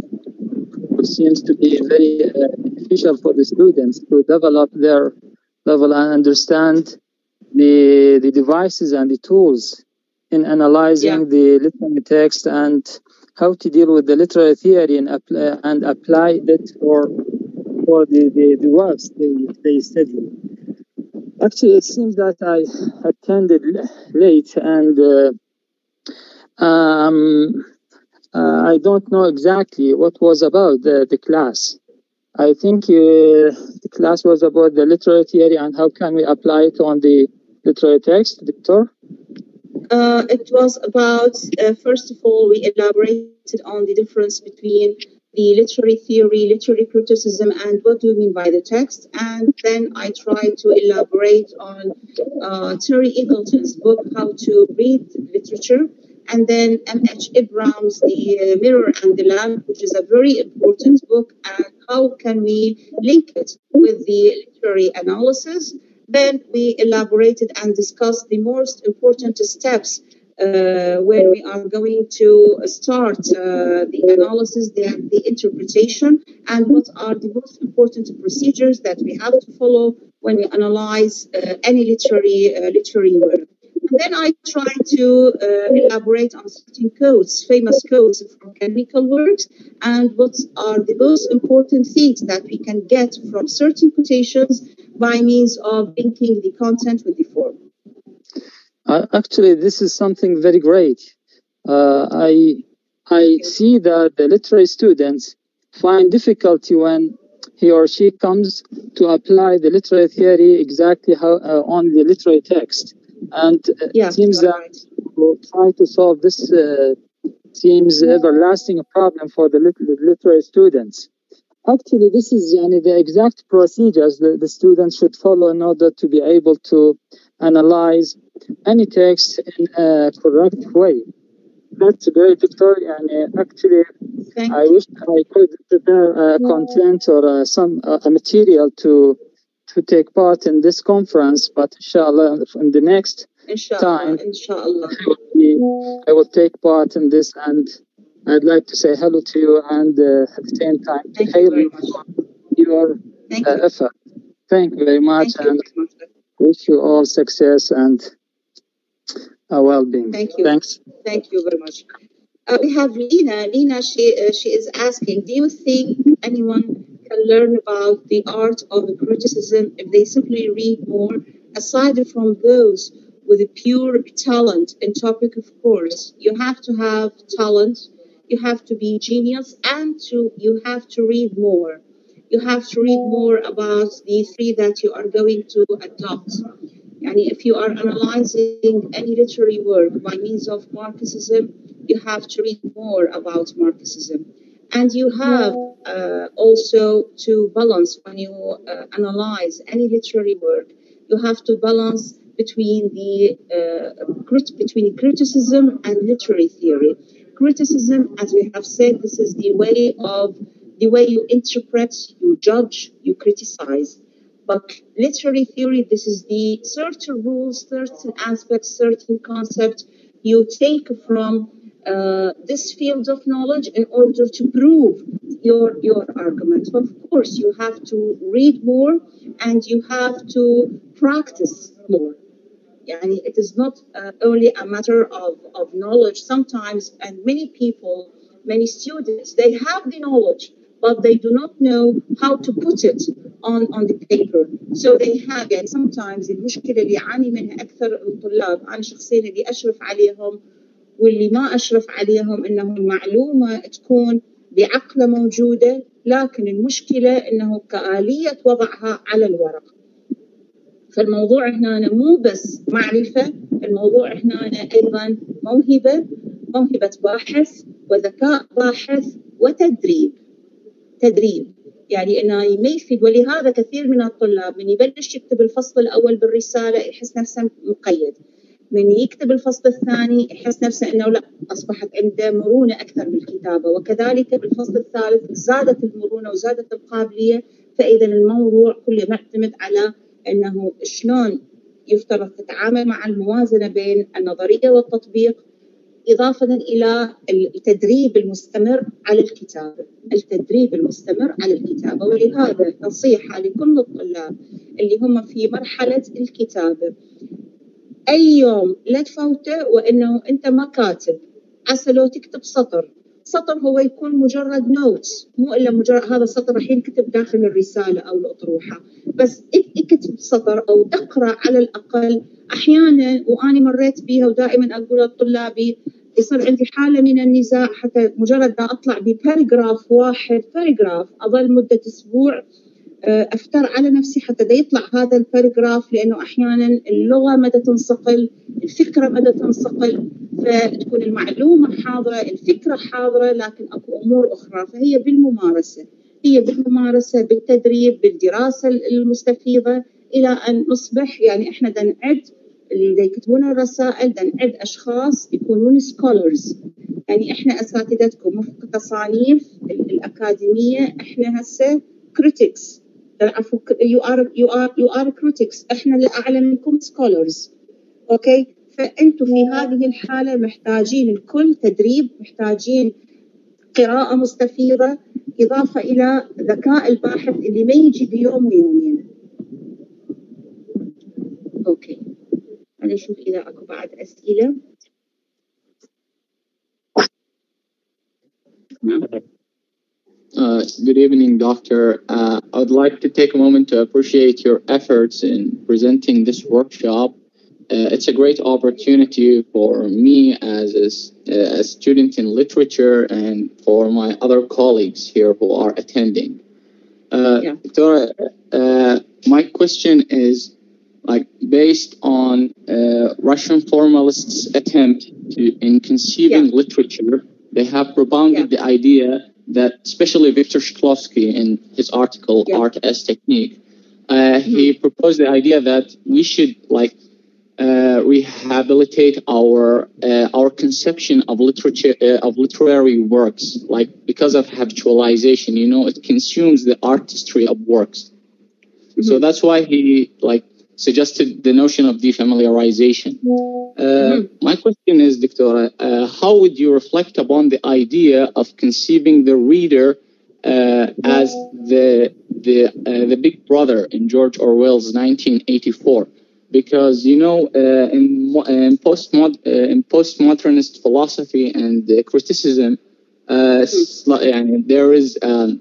seems to be very uh, beneficial for the students to develop their level and understand the the devices and the tools in analyzing yeah. the literary text and how to deal with the literary theory and, apply, and apply it for for the, the, the works they, they study. Actually, it seems that I attended late and uh, um, uh, I don't know exactly what was about the, the class. I think uh, the class was about the literary theory and how can we apply it on the literary text, Victor? Uh, it was about, uh, first of all, we elaborated on the difference between the literary theory, literary criticism, and what do you mean by the text. And then I tried to elaborate on uh, Terry Eagleton's book, How to Read Literature and then M.H. Abrams's The Mirror and the Lamp, which is a very important book, and how can we link it with the literary analysis. Then we elaborated and discussed the most important steps uh, where we are going to start uh, the analysis, the, the interpretation, and what are the most important procedures that we have to follow when we analyze uh, any literary uh, literary work. Then I try to uh, elaborate on certain codes, famous codes from canonical works, and what are the most important things that we can get from certain quotations by means of linking the content with the form. Uh, actually, this is something very great. Uh, I I see that the literary students find difficulty when he or she comes to apply the literary theory exactly how uh, on the literary text and yeah, it seems that right. we'll try to solve this uh, seems everlasting problem for the literary students. Actually, this is yani, the exact procedures that the students should follow in order to be able to analyze any text in a correct way. That's great, Victoria. And uh, actually, Thank I wish I could prepare uh, content or uh, some uh, material to to take part in this conference, but inshallah, in the next inshallah, time, inshallah. I, will be, I will take part in this and I'd like to say hello to you and uh, at the same time, Thank hail you your Thank uh, you. effort. Thank you very much Thank and you. wish you all success and a well-being. Thank you. Thanks. Thank you very much. Uh, we have Lina. Lina, she uh, she is asking, do you think anyone can learn about the art of criticism if they simply read more, aside from those with a pure talent in topic, of course. You have to have talent, you have to be genius, and to, you have to read more. You have to read more about the three that you are going to adopt. And if you are analyzing any literary work by means of Marxism, you have to read more about Marxism. And you have uh, also to balance when you uh, analyze any literary work, you have to balance between the uh, crit- between criticism and literary theory. Criticism, as we have said, this is the way of the way you interpret, you judge, you criticize. but literary theory, this is the certain rules, certain aspects, certain concepts you take from uh, this field of knowledge in order to prove your your argument. Of course, you have to read more and you have to practice more. Yani it is not uh, only a matter of, of knowledge sometimes, and many people, many students, they have the knowledge, but they do not know how to put it on, on the paper. So they have يعني sometimes المشكلة اللي يعاني منها أكثر الطلاب أنا شخصيا اللي أشرف عليهم واللي ما أشرف عليهم إنه المعلومة تكون بعقلة موجودة لكن المشكلة إنه كآلية وضعها على الورق. فالموضوع هنا مو بس معرفة الموضوع هنا أيضا موهبة موهبة باحث وذكاء باحث وتدريب. تدريب. يعني إنه يميفد ولهذا كثير من الطلاب من يبلش يكتب الفصل الأول بالرسالة يحس نفسه مقيد. من يكتب الفصل الثاني يحس نفسه إنه لا أصبحت عنده مرونة أكثر بالكتابة. وكذلك بالفصل الثالث زادت المرونة وزادت القابلية فإذا الموضوع كله معتمد على إنه شلون يفترض تتعامل مع الموازنة بين النظرية والتطبيق إضافة إلى التدريب المستمر على الكتابة. التدريب المستمر على الكتابة. ولهذا نصيحة لكل الطلاب اللي هم في مرحلة الكتابة أي يوم لا تفوته وإنه أنت ما كاتب. عسى لو تكتب سطر. سطر هو يكون مجرد نوت مو إلا مجرد هذا السطر راح ينكتب داخل الرسالة أو الأطروحة. بس اكتب سطر أو اقرأ على الأقل أحيانا واني مريت بها ودائما أقول لطلابي يصير عندي حالة من النزاع حتى مجرد ما أطلع بباراجراف واحد باراجراف أظل مدة أسبوع افتر على نفسي حتى دا يطلع هذا الباراجراف لأنه أحيانا اللغة مدى تنصقل الفكرة مدى تنصقل فتكون المعلومة حاضرة الفكرة حاضرة لكن أكو أمور أخرى. فهي بالممارسة هي بالممارسة بالتدريب بالدراسة المستفيضة إلى أن نصبح يعني إحنا دا نعد اللي يكتبون الرسائل دا نعد أشخاص يكونون سكولرز يعني إحنا أساتذتكم وفق التصانيف الأكاديمية إحنا هسه كريتكس عفوا you are you are you are critics. إحنا اللي أعلى منكم scholars. أوكي فأنتم في هذه الحالة محتاجين الكل تدريب محتاجين قراءة مستفيضة إضافة إلى ذكاء الباحث اللي ما يجي بيوم ويومين. أوكي أنا أشوف إذا أكو بعد أسئلة. نعم. Uh, good evening, Doctor. Uh, I would like to take a moment to appreciate your efforts in presenting this workshop. Uh, it's a great opportunity for me as a, uh, a, student in literature and for my other colleagues here who are attending. Uh, yeah. Uh, my question is like based on Russian formalists' attempt to, in conceiving yeah. literature, they have propounded yeah. the idea that especially Victor Shklovsky in his article yeah. Art as Technique, uh, mm-hmm. he proposed the idea that we should like uh, rehabilitate our uh, our conception of literature uh, of literary works, like because of habitualization. You know, it consumes the artistry of works. Mm-hmm. So that's why he like suggested the notion of defamiliarization. Uh, mm-hmm. My question is, Doctora, uh, how would you reflect upon the idea of conceiving the reader uh, as the the uh, the big brother in George Orwell's 1984? Because you know, uh, in in, postmod, uh, in postmodernist philosophy and criticism, mm-hmm. there is a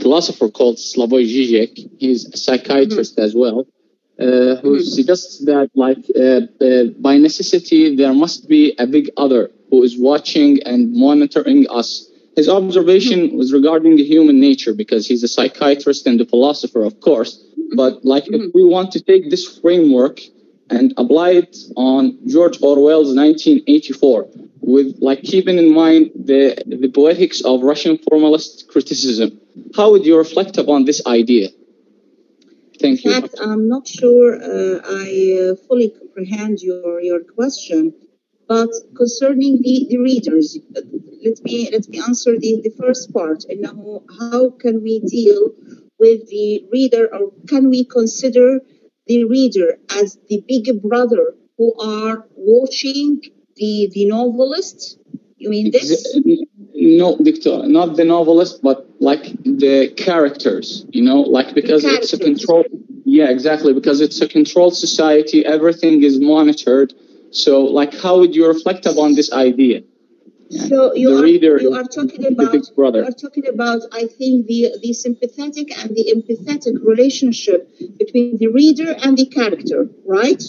philosopher called Slavoj Žižek. He's a psychiatrist mm-hmm. as well uh, who mm-hmm. suggests that, like, uh, uh, by necessity, there must be a big other who is watching and monitoring us. His observation was regarding the human nature because he's a psychiatrist and a philosopher, of course. But, like, if we want to take this framework and apply it on George Orwell's 1984, with like keeping in mind the the poetics of Russian formalist criticism, how would you reflect upon this idea? Thank In fact, I'm not sure uh, I uh, fully comprehend your, your question. But concerning the, the readers, let me let me answer the, the first part. And now, how can we deal with the reader, or can we consider the reader as the big brother who are watching the the novelist? You mean this? No, Victor, not the novelist, but like the characters. You know, like because it's a control. Yeah, exactly. Because it's a controlled society, everything is monitored. So, like, how would you reflect upon this idea? So you the are, reader you are talking about you are talking about I think the the sympathetic and the empathetic relationship between the reader and the character, right?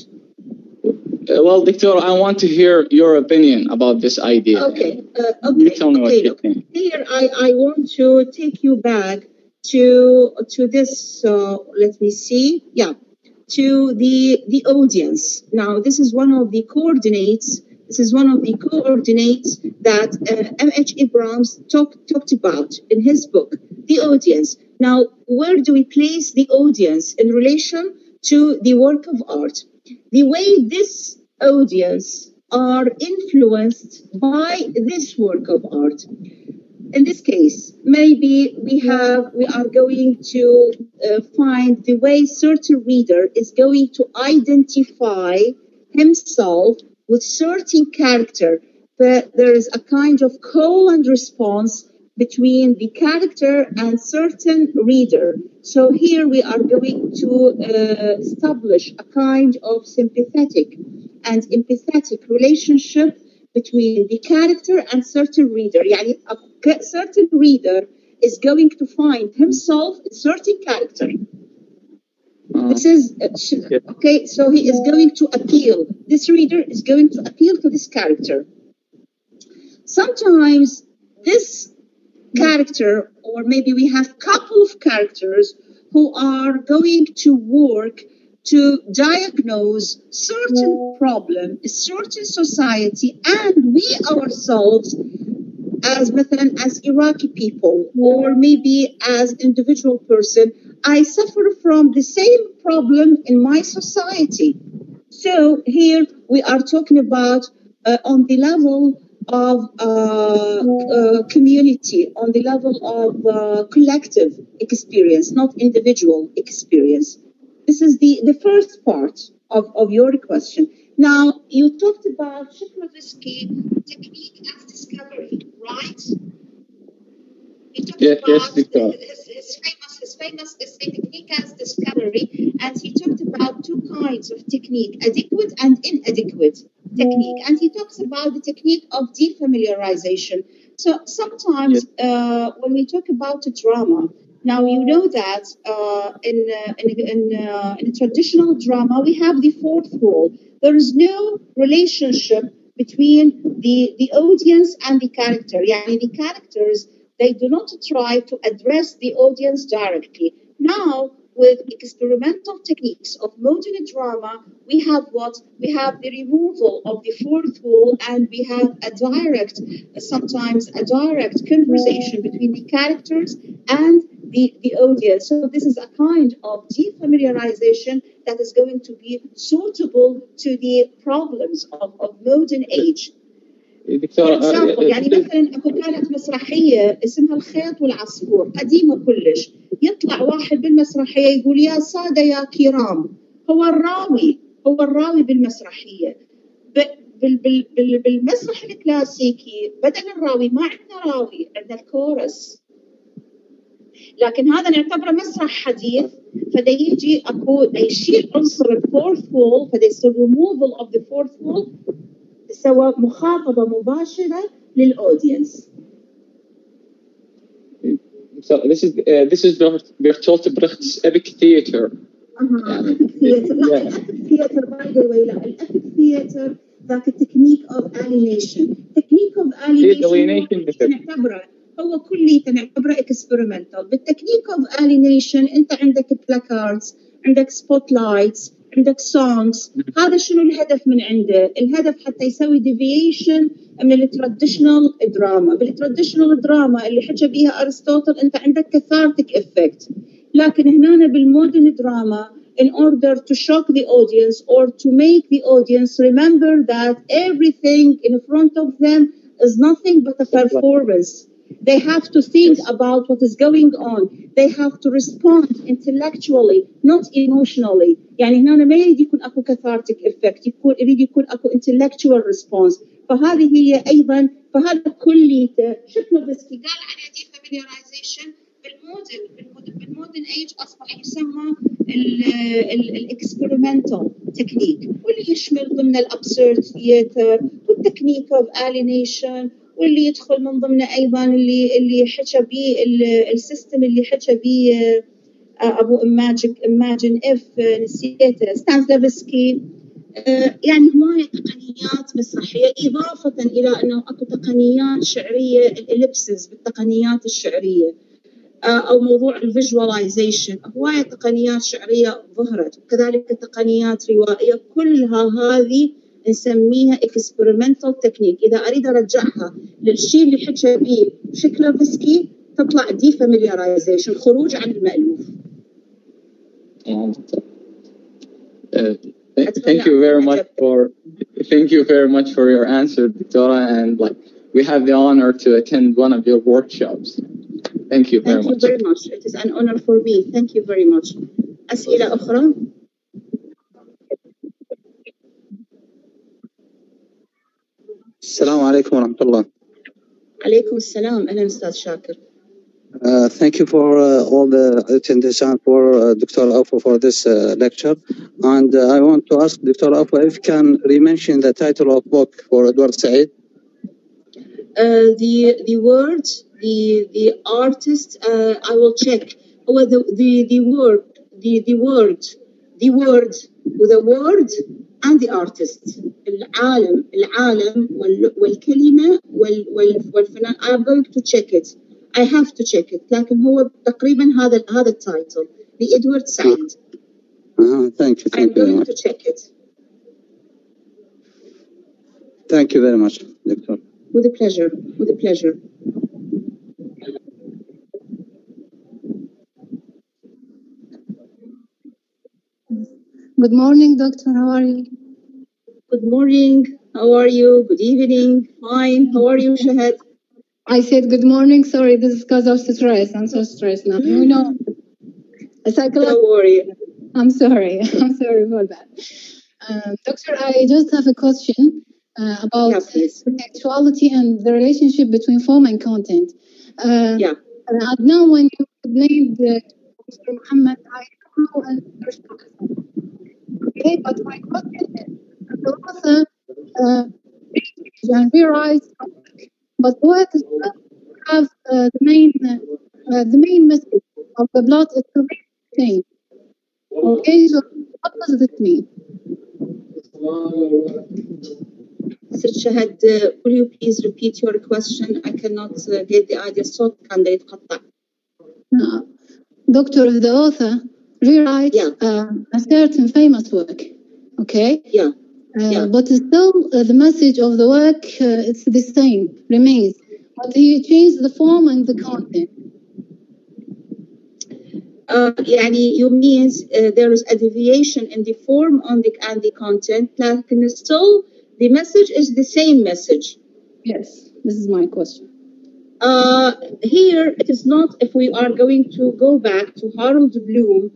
Uh, well, Victor, I want to hear your opinion about this idea. Okay, uh, okay. You tell me okay, what you think. Here, I, I want to take you back to to this. Uh, let me see. Yeah, to the the audience. Now, this is one of the coordinates this is one of the coordinates that uh, M.H. Abrams talk, talked about in his book, The Audience. Now, where do we place the audience in relation to the work of art? The way this audience are influenced by this work of art. In this case, maybe we have we are going to uh, find the way certain reader is going to identify himself with certain character, but there is a kind of call and response between the character and certain reader. So here we are going to uh, establish a kind of sympathetic and empathetic relationship between the character and certain reader. Yani a certain reader is going to find himself in certain character. This is uh, okay. So he is going to appeal. This reader is going to appeal to this character. Sometimes this character, or maybe we have couple of characters who are going to work to diagnose certain problem, a certain society, and we ourselves as مثلا as Iraqi people or maybe as individual person I suffer from the same problem in my society. So here we are talking about uh, on the level of uh, uh, community, on the level of uh, collective experience, not individual experience. This is the, the first part of, of your question. Now, you talked about Shklovsky technique of discovery, right? Yes, yes, Victor. Famous, technique as discovery, and he talked about two kinds of technique, adequate and inadequate technique. And he talks about the technique of defamiliarization. So sometimes yes. uh, when we talk about a drama, now you know that uh, in, uh, in, in, uh, in traditional drama we have the fourth wall. There is no relationship between the, the audience and the character. Yeah, the characters they do not try to address the audience directly. Now, with experimental techniques of modern drama, we have what? We have the removal of the fourth wall and we have a direct, sometimes a direct conversation between the characters and the, the audience. So this is a kind of defamiliarization that is going to be suitable to the problems of, of modern age. دكتورة يعني مثلا أكو كانت مسرحية اسمها الخيط والعصفور قديمة كلش. يطلع واحد بالمسرحية يقول يا سادة يا كرام هو الراوي هو الراوي بالمسرحية. بالمسرح الكلاسيكي بدل الراوي ما عندنا راوي عندنا الكورس. لكن هذا نعتبره مسرح حديث فدا يجي أكو يشيل عنصر الفورث وول فدا يصير removal of the fourth wall. سوى مخاطبة مباشرة للأودينس. So this is uh, this is Bertolt Brecht's epic theater. أها epic theater لا epic theater by the way لا epic theater ذاك التكنيك of alienation technique of alienation نعتبره هو كليته نعتبره experimental بالتكنيك of alienation انت عندك بلاكاردز عندك سبوت لايتس عندك سونجز هذا شنو الهدف من عنده؟ الهدف حتى يسوي ديفيشن من التراديشنال دراما بالتراديشنال دراما اللي حكى بيها ارسطوطل أنت عندك كثارتك افكت لكن هنا بالمودرن دراما in order to shock the audience or to make the audience remember that everything in front of them is nothing but a performance. They have to think about what is going on. They have to respond intellectually, not emotionally. يعني هنا ما يريد يكون أكو cathartic effect، يكون يريد يكون أكو intellectual response. فهذه هي أيضا فهذا كليته شكله بس قال عليه دي familiarization بالمودرن ايج أصبح يسمى الاكسبيرمنتال تكنيك واللي يشمل ضمن الابسورد ثياتر والتكنيك اوف الينيشن واللي يدخل من ضمنه أيضا اللي اللي حكى به السيستم اللي حكى به أبو اماجن إماجن إف نسيته ستانسلافسكي. يعني هواية تقنيات مسرحية إضافة إلى أنه أكو تقنيات شعرية الإليبسز بالتقنيات الشعرية أو موضوع الفيجواليزيشن. هواية تقنيات شعرية ظهرت وكذلك تقنيات روائية كلها هذه نسميها experimental technique إذا أريد أرجعها للشيء اللي حكى به شكلوفسكي تطلع دي familiarization خروج عن المألوف Uh, thank you very much for thank you very much for your answer, Victoria, and like we have the honor to attend one of your workshops. Thank you very Thank much. you very much. It is an honor for me. Thank you very much. أسئلة أخرى؟ Assalamu alaikum wa rahmatullah. Alaikum assalam. Ahlan Ustaz Shakir. Uh, thank you for uh, all the attendees and for uh, Dr. Afo for this uh, lecture. And uh, I want to ask Dr. Afo if can re-mention the title of book for Edward Said. Uh, the the words, the the artist, I will check. Oh the, the the word the the word, the word, the word and the artist العالم العالم وال, والكلمة وال, وال, والفنان I'm going to check it I have to check it لكن هو تقريبا هذا هذا التايتل لإدوارد سعيد Uh, thank you, I'm thank you very going much. to check it Thank you very much, Dr. with a pleasure with a pleasure Good morning, doctor. How are you? Good morning how are you good evening fine how are you Shahad I said good morning. Sorry, this is because of stress. I'm so stressed now. You know, a psychological. don't worry I'm sorry. I'm sorry for that. Um, doctor, I just have a question uh, about Yeah, sexuality and the relationship between form and content. Uh, yeah now, when you explained uh, Mr. Muhammad, I know and understood Okay, but my question is, the author uh, and rewrites, but what is have uh, the main uh, the main message of the plot is to be the same. Okay, so what does this mean? Sid Shahad uh, will you please repeat your question I cannot uh, get the idea الصوت كان دا يتقطع Uh, Doctor, if the author rewrites Yeah. uh, a certain famous work, okay, yeah uh, Yeah. but still uh, the message of the work uh, it's the same, remains, but he changed the form and the content. uh, يعني you means uh, there is a deviation in the form on the and the content لكن still the message is the same message Yes, this is my question. Uh, here, it is not, if we are going to go back to Harold Bloom,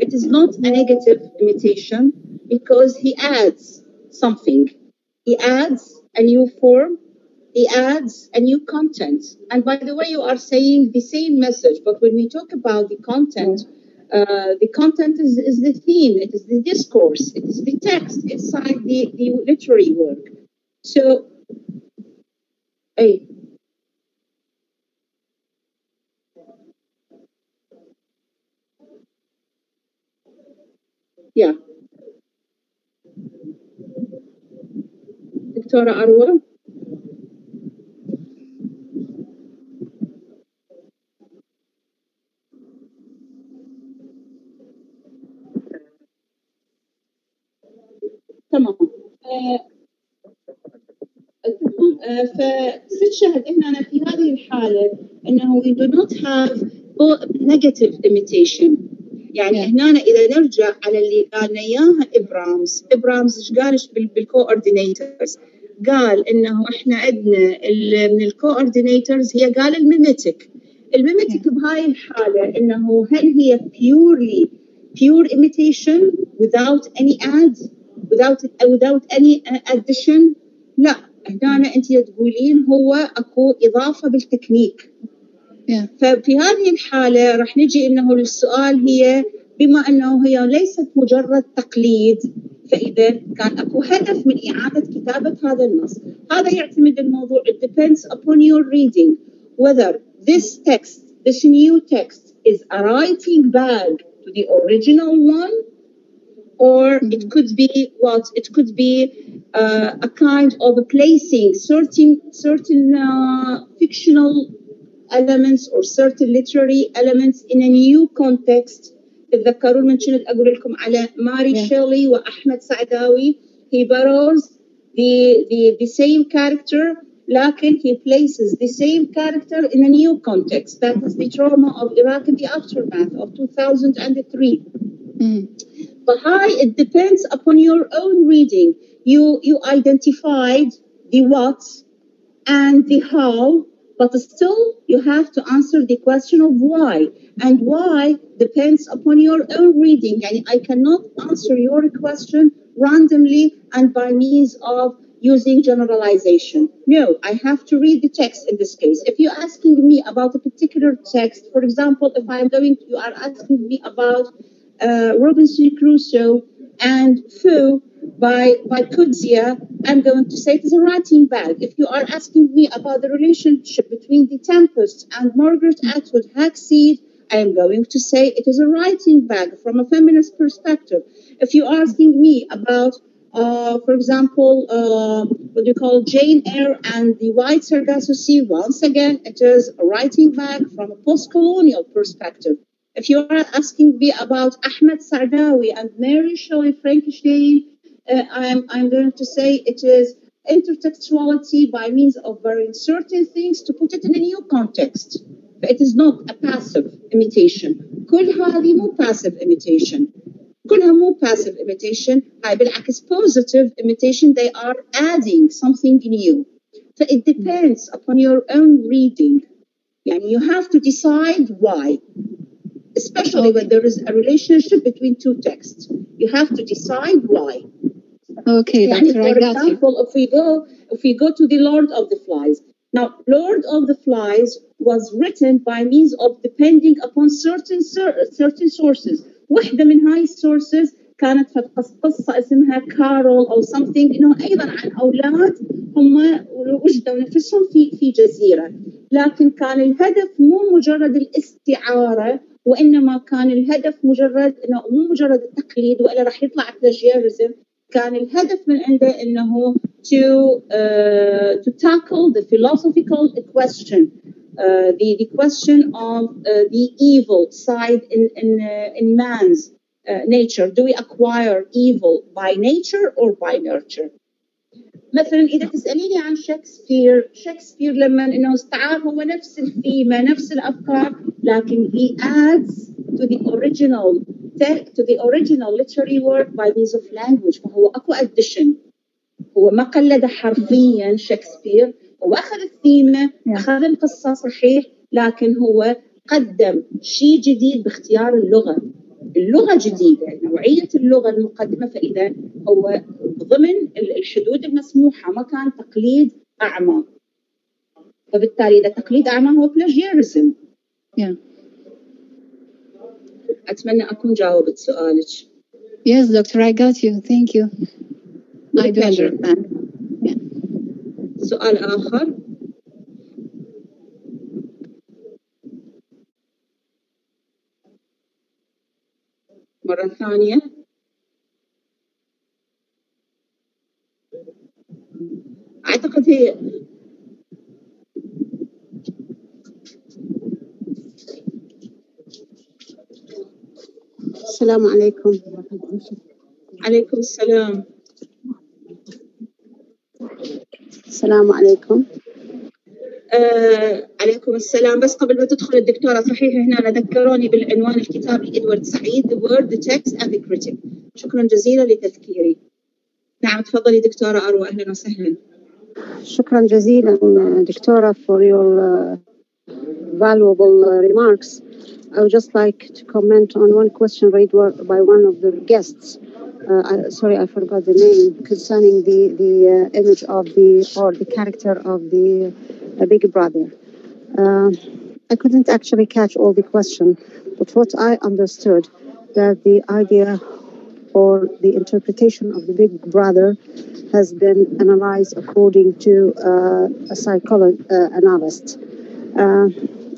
it is not a negative imitation because he adds something. He adds a new form, he adds a new content. And by the way, you are saying the same message, but when we talk about the content, uh, the content is, is the theme, it is the discourse, it is the text inside the, the literary work. So, hey, Yeah. Victoria Arwa. تمام آه، آه، فست شهد هنا في هذه الحالة انه we do not have negative imitation يعني. هنا إذا نرجع على اللي قالنا إياها إبرامز. إبرامز إيش قال؟ بالكوردينيتورز قال إنه إحنا عندنا من الكوردينيتورز هي قال الميمتك الميمتك بهاي الحالة إنه هل هي purely pure imitation without any ads without without any addition? لا. هنا أنت تقولين هو أكو إضافة بالتكنيك. ففي هذه الحالة راح نجي إنه السؤال هي بما أنه هي ليست مجرد تقليد فإذا كان أكو هدف من إعادة كتابة هذا النص هذا يعتمد الموضوع it depends upon your reading whether this text this new text is a writing back to the original one or it could be what it could be uh, a kind of placing certain certain uh, fictional elements or certain literary elements in a new context تتذكرون من شنو اقول لكم على ماري yeah. شيلي واحمد Saadawi. he borrows the, the, the same character لكن he places the same character in a new context that is the trauma of Iraq in the aftermath of 2003 mm. but hi, it depends upon your own reading you you identified the what and the how but still you have to answer the question of why. And why depends upon your own reading. And I cannot answer your question randomly and by means of using generalization. No, I have to read the text in this case. If you're asking me about a particular text, for example, if I'm going, you are asking me about uh, Robinson Crusoe and Foe by by Coetzee, I'm going to say it is a writing back. If you are asking me about the relationship between The Tempest and Margaret Atwood Hag-Seed, I am going to say it is a writing back from a feminist perspective. If you're asking me about uh, for example, uh, what you call Jane Eyre and the Wide Sargasso once again, it is a writing back from a post-colonial perspective. If you are asking me about Ahmed Saadawi and Mary Shelley Frankenstein, uh, I'm, I'm going to say it is intertextuality by means of varying certain things to put it in a new context. It is not a passive imitation. كل هذه مو passive imitation. كلها مو passive imitation هاي بالعكس positive imitation they are adding something new so it depends upon your own reading يعني you have to decide why especially when there is a relationship between two texts you have to decide why Okay, يعني doctor, I for got you. example if we go if we go to the Lord of the Flies now Lord of the Flies was written by means of depending upon certain cer- certain sources واحدة من هاي السورسز كانت في قص- قصة اسمها كارول أو something إنه أيضا عن أولاد هم وجدوا نفسهم في في جزيرة لكن كان الهدف مو مجرد الاستعارة وإنما كان الهدف مجرد إنه مو مجرد التقليد وإلا راح يطلع plagiarism كان الهدف من عنده إنه to uh, to tackle the philosophical question uh, the, the question of uh, the evil side in, in, uh, in man's uh, nature. Do we acquire evil by nature or by nurture? مثلا إذا تسأليني عن شكسبير شكسبير لما إنه استعار هو نفس الثيمة نفس الأفكار لكن he adds to the original to the original literary work by means of language. فهو أكو addition. هو ما قلد حرفيا شكسبير. هو أخذ الثيمة أخذ القصة صحيح لكن هو قدم شيء جديد باختيار اللغة. اللغة جديده نوعية اللغة المقدمة فإذا هو ضمن الحدود المسموحة ما كان تقليد أعمى فبالتالي إذا تقليد أعمى هو بلاجيرزم yeah. أتمنى أكون جاوبت سؤالك Yes, doctor, I got you. Thank you. My pleasure. Yeah. سؤال آخر مرة ثانية. أعتقد هي السلام عليكم. عليكم السلام. السلام عليكم. آه عليكم السلام بس قبل ما تدخل الدكتورة صحيح هنا ذكروني بالعنوان الكتابي إدوارد سعيد The Word, The Text and The Critic شكرا جزيلا لتذكيري نعم تفضلي دكتورة أروى أهلا وسهلا شكرا جزيلا دكتورة for your uh, valuable uh, remarks. I would just like to comment on one question raised by one of the guests. Uh, I, sorry, I forgot the name concerning the the uh, image of the or the character of the uh, Big Brother. Uh, I couldn't actually catch all the question, but what I understood that the idea or the interpretation of the Big Brother has been analyzed according to uh, a psychologist uh, analyst.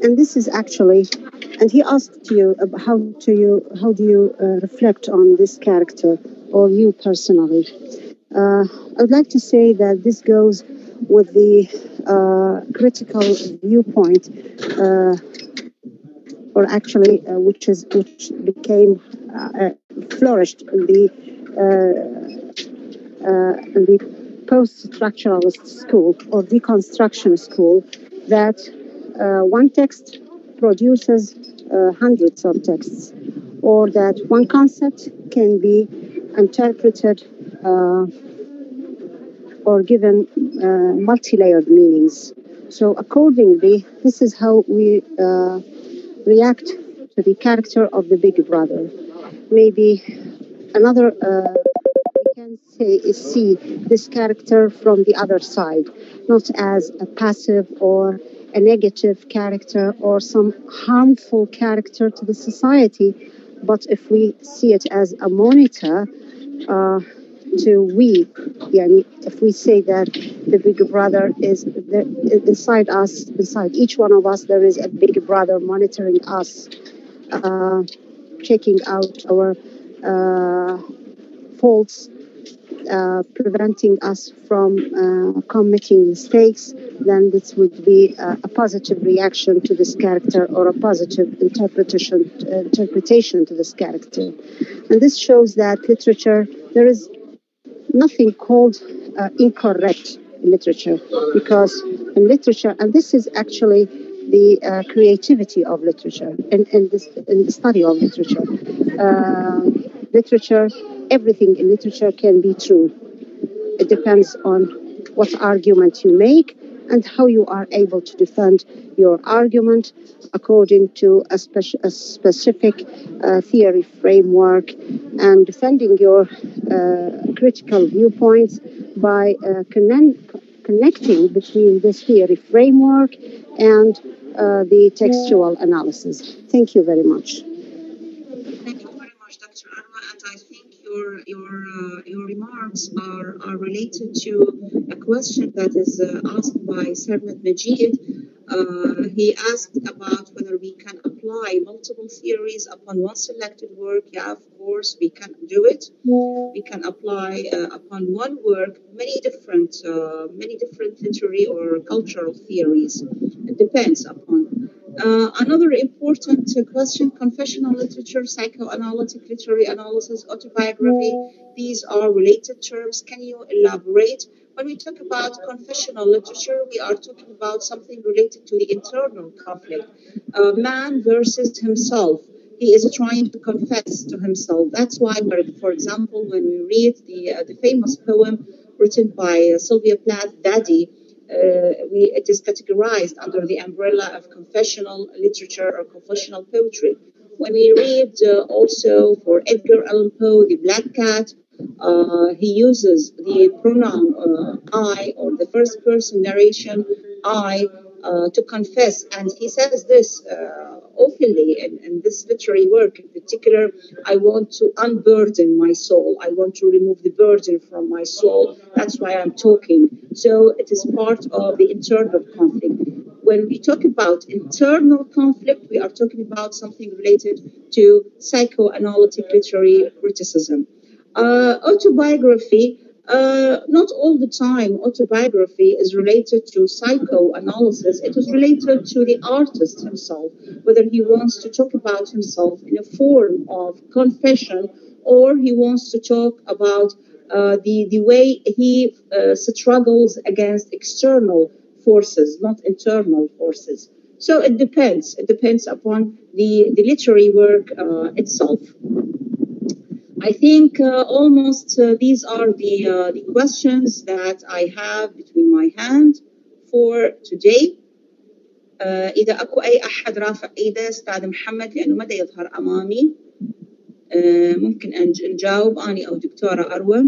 and this is actually and he asked you about how do you how do you uh, reflect on this character or you personally uh, i would like to say that this goes with the uh, critical viewpoint uh, or actually uh, which is which became uh, flourished in the in the post-structuralist school or deconstruction school that one text produces uh, hundreds of texts, or that one concept can be interpreted uh, or given uh, multi-layered meanings. So accordingly, this is how we uh, react to the character of the Big Brother. Maybe another uh, we can say is see this character from the other side, not as a passive or a negative character or some harmful character to the society, but if we see it as a monitor uh, to we, yani, if we say that the big brother is there, inside us, inside each one of us, there is a big brother monitoring us, uh, checking out our uh, faults uh, preventing us from uh, committing mistakes, then this would be uh, a positive reaction to this character or a positive interpretation interpretation to this character. And this shows that literature there is nothing called uh, incorrect in literature because in literature, and this is actually the uh, creativity of literature and in the study of literature. Uh, literature everything in literature can be true. It depends on what argument you make and how you are able to defend your argument according to a, a specific uh, theory framework and defending your uh, critical viewpoints by uh, conne- connecting between this theory framework and uh, the textual analysis. Thank you very much. Thank you very much, Dr. Arwa, and I think your your uh, your remarks are, are related to a question that is uh, asked by Sermet Majid. Uh, he asked about whether we can apply multiple theories upon one selected work. Yeah, of course, we can do it. We can apply uh, upon one work many different many different literary or cultural theories. It depends upon uh, another important question confessional literature, psychoanalytic literary analysis, autobiography, these are related terms. Can you elaborate? When we talk about confessional literature, we are talking about something related to the internal conflict. Uh, man versus himself. He is trying to confess to himself. That's why, for example, when we read the, uh, the famous poem written by uh, Sylvia Plath, Daddy, we, it is categorized under the umbrella of confessional literature or confessional poetry. When we read uh, also for Edgar Allan Poe, The Black Cat, uh, he uses the pronoun uh, I or the first person narration I uh, to confess, and he says this uh, openly in, in, this literary work in particular. I want to unburden my soul. I want to remove the burden from my soul. That's why I'm talking. So it is part of the internal conflict. When we talk about internal conflict, we are talking about something related to psychoanalytic literary criticism. Uh, autobiography, uh, not all the time autobiography is related to psychoanalysis. It is related to the artist himself, whether he wants to talk about himself in a form of confession or he wants to talk about uh, the, the way he uh, struggles against external forces, not internal forces. So it depends. It depends upon the, the literary work uh, itself. I think uh, almost uh, these are the uh, the questions that I have between my hand for today. آه، إذا أكو أي أحد رافع إيده أستاذ محمد لأنه ما دا يظهر أمامي آه، ممكن أن نجاوب أني أو دكتورة أروى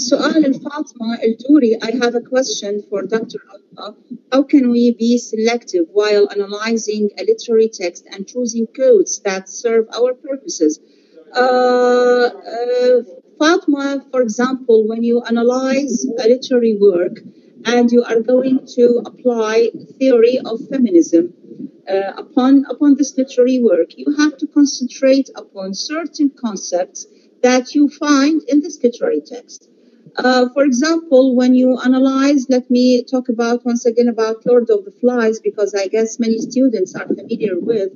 أكو سؤال لفاطمة الدوري I have a question for Dr. Alpha. How can we be selective while analyzing a literary text and choosing codes that serve our purposes? Uh, uh, Fatma, for example, when you analyze a literary work and you are going to apply theory of feminism uh, upon upon this literary work, you have to concentrate upon certain concepts that you find in this literary text. Uh, for example, when you analyze, let me talk about once again about Lord of the Flies because I guess many students are familiar with.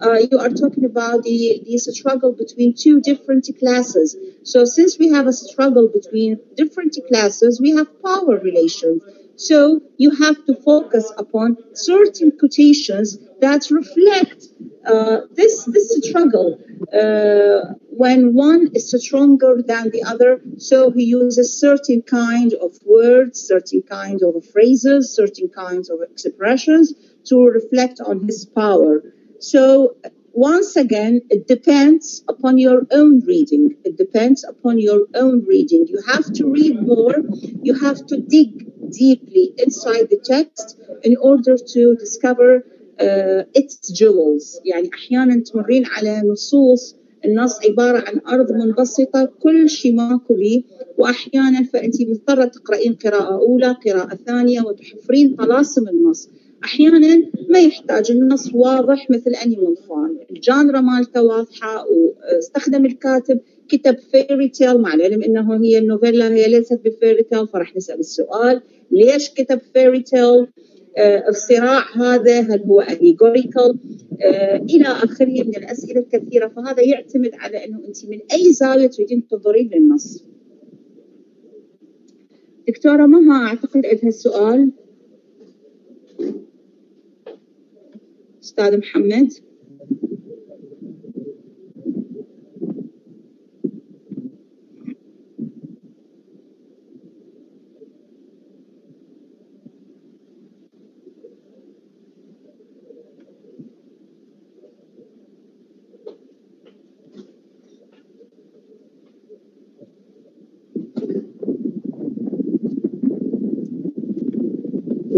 Uh, you are talking about the, the struggle between two different classes. So since we have a struggle between different classes, we have power relations. So you have to focus upon certain quotations that reflect uh, this this struggle uh, when one is stronger than the other. So he uses certain kind of words, certain kind of phrases, certain kinds of expressions to reflect on his power. So once again, it depends upon your own reading. It depends upon your own reading. You have to read more. You have to dig deeply inside the text in order to discover uh, its jewels. يعني أحيانا تمرين على نصوص النص عبارة عن أرض منبسطة كل شيء ماكو بيه وأحيانا فأنت مضطرة تقرأين قراءة أولى قراءة ثانية وتحفرين طلاسم النص أحيانا ما يحتاج النص واضح مثل أني منفان الجانرا مالته واضحة واستخدم الكاتب كتب فيري تيل مع العلم أنه هي النوفيلا هي ليست بفيري تيل فرح نسأل السؤال. ليش كتب فيري تيل آه، الصراع هذا هل هو allegorical آه، إلى آخره من الأسئلة الكثيرة. فهذا يعتمد على أنه أنت من أي زاوية تريدين تنظرين للنص. دكتورة مها أعتقد لها السؤال. أستاذ محمد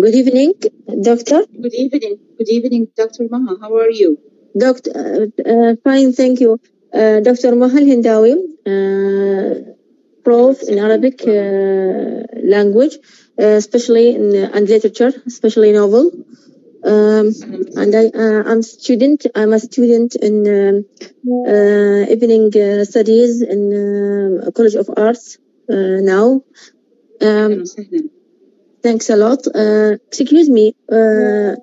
Good evening, Doctor? Good evening. Good evening, Dr. Maha. How are you? Doctor, uh, uh, fine, thank you. Uh, Dr. Maha Hindawi, uh, prof in Arabic uh, language, uh, especially in, and literature, especially novel. Um, and I, I'm student. I'm a student in um, evening studies in College of Arts now. Um, Thanks a lot. Uh, excuse me. Uh,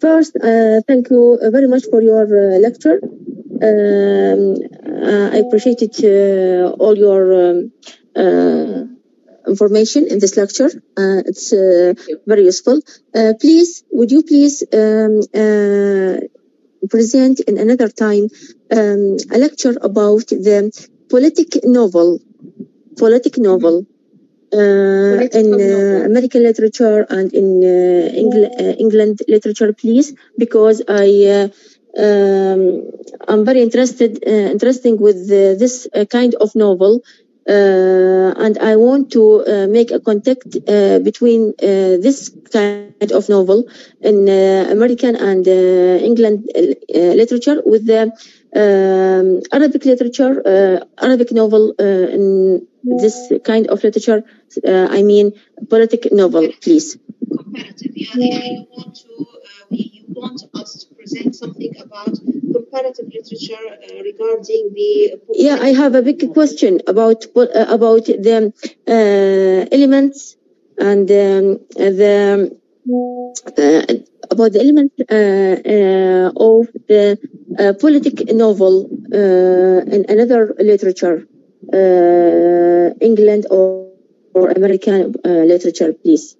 first, uh, thank you very much for your uh, lecture. Um, uh, I appreciated uh, all your um, information in this lecture. It's very useful. Please, would you please um, present in another time um, a lecture about the politic novel, politic novel in uh, American literature and in uh, Engl- uh, England literature, please, because I uh, um, I'm very interested uh, interesting with uh, this uh, kind of novel. Uh, and I want to uh, make a contact uh, between uh, this kind of novel in uh, American and uh, England uh, literature with the um, Arabic literature, uh, Arabic novel uh, in this kind of literature uh, I mean, political novel, please. Comparative, yeah. You want to, uh, you want us to present something about comparative literature uh, regarding the. Uh, yeah, I have a big question about about the elements and um, the. Uh, about the elements uh, uh, of the uh, novel in another literature, England or or American uh, literature, please.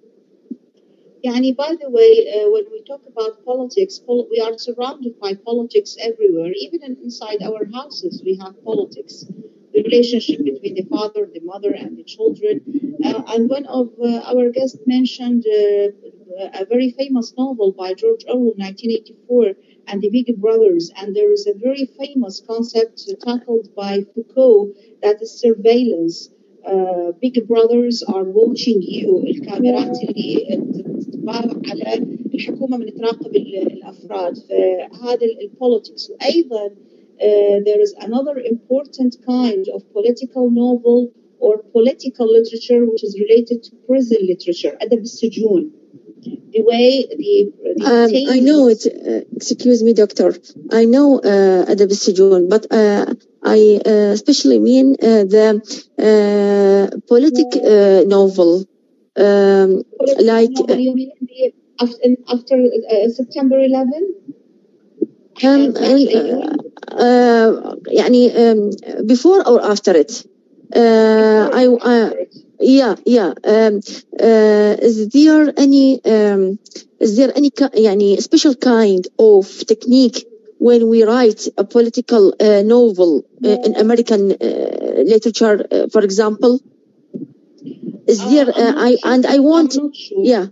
Yani, by the way, uh, when we talk about politics, pol- we are surrounded by politics everywhere. Even in, inside our houses, we have politics. The relationship between the father, the mother, and the children. Uh, and one of uh, our guests mentioned uh, a very famous novel by George Orwell, 1984, and the Big Brothers. And there is a very famous concept tackled by Foucault that is surveillance. Uh, big brothers are watching you الكاميرات اللي تتبع على الحكومة من تراقب ال- الأفراد فهذا البوليتكس وأيضا uh, there is another important kind of political novel or political literature which is related to prison literature أدب السجون the way the, the Um, I know it. detainees- Uh, excuse me, doctor. I know uh, أدب السجون, but uh, I uh, especially mean uh, the uh, politic uh, novel, um, like novel, you mean the- after, after uh, September 11 um, uh, uh, يعني um, before or after it. Uh, I, uh, yeah, yeah. Um, uh, is there any um, is there any ki- يعني special kind of technique when we write a political uh, novel uh, in American uh, literature, uh, for example? Is there? Uh, I and I want, sure. yeah,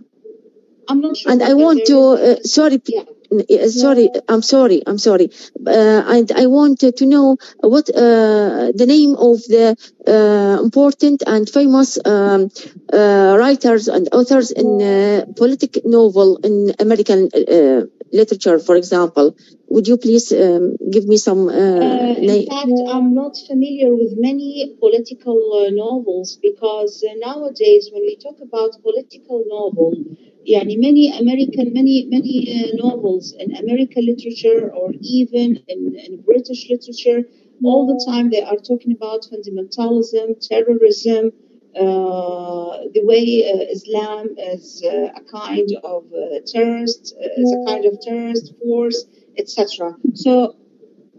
I'm not sure. and I want to. Uh, sorry, yeah. Uh, sorry, I'm sorry, I'm sorry, uh, and I want to know what uh, the name of the uh, important and famous um, uh, writers and authors in uh, politic novel in American uh, literature, for example. Would you please um, give me some in fact, I'm not familiar with many political uh, novels because uh, nowadays, when we talk about political novel, yani many American, many many uh, novels in American literature or even in, in, British literature, all the time they are talking about fundamentalism, terrorism, uh, the way uh, Islam is uh, a kind of uh, terrorist, uh, is a kind of terrorist force, etc. So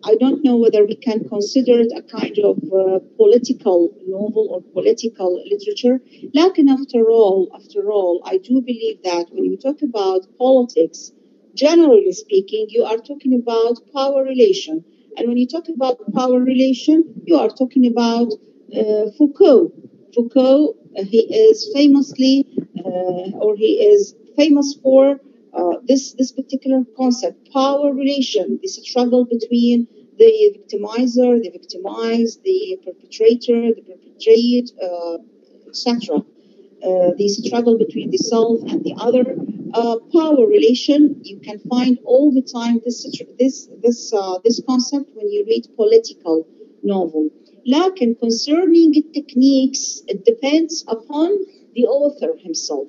I don't know whether we can consider it a kind of uh, political novel or political literature. Like, after all, after all, I do believe that when you talk about politics, generally speaking, you are talking about power relation. And when you talk about power relation, you are talking about uh, Foucault. Foucault, uh, he is famously, uh, or he is famous for uh, this this particular concept, power relation, this struggle between the victimizer, the victimized, the perpetrator, the perpetrator, uh, etc. Uh, struggle between the self and the other uh, power relation you can find all the time this this this uh, this concept when you read political novel. Lakin concerning techniques, it depends upon the author himself.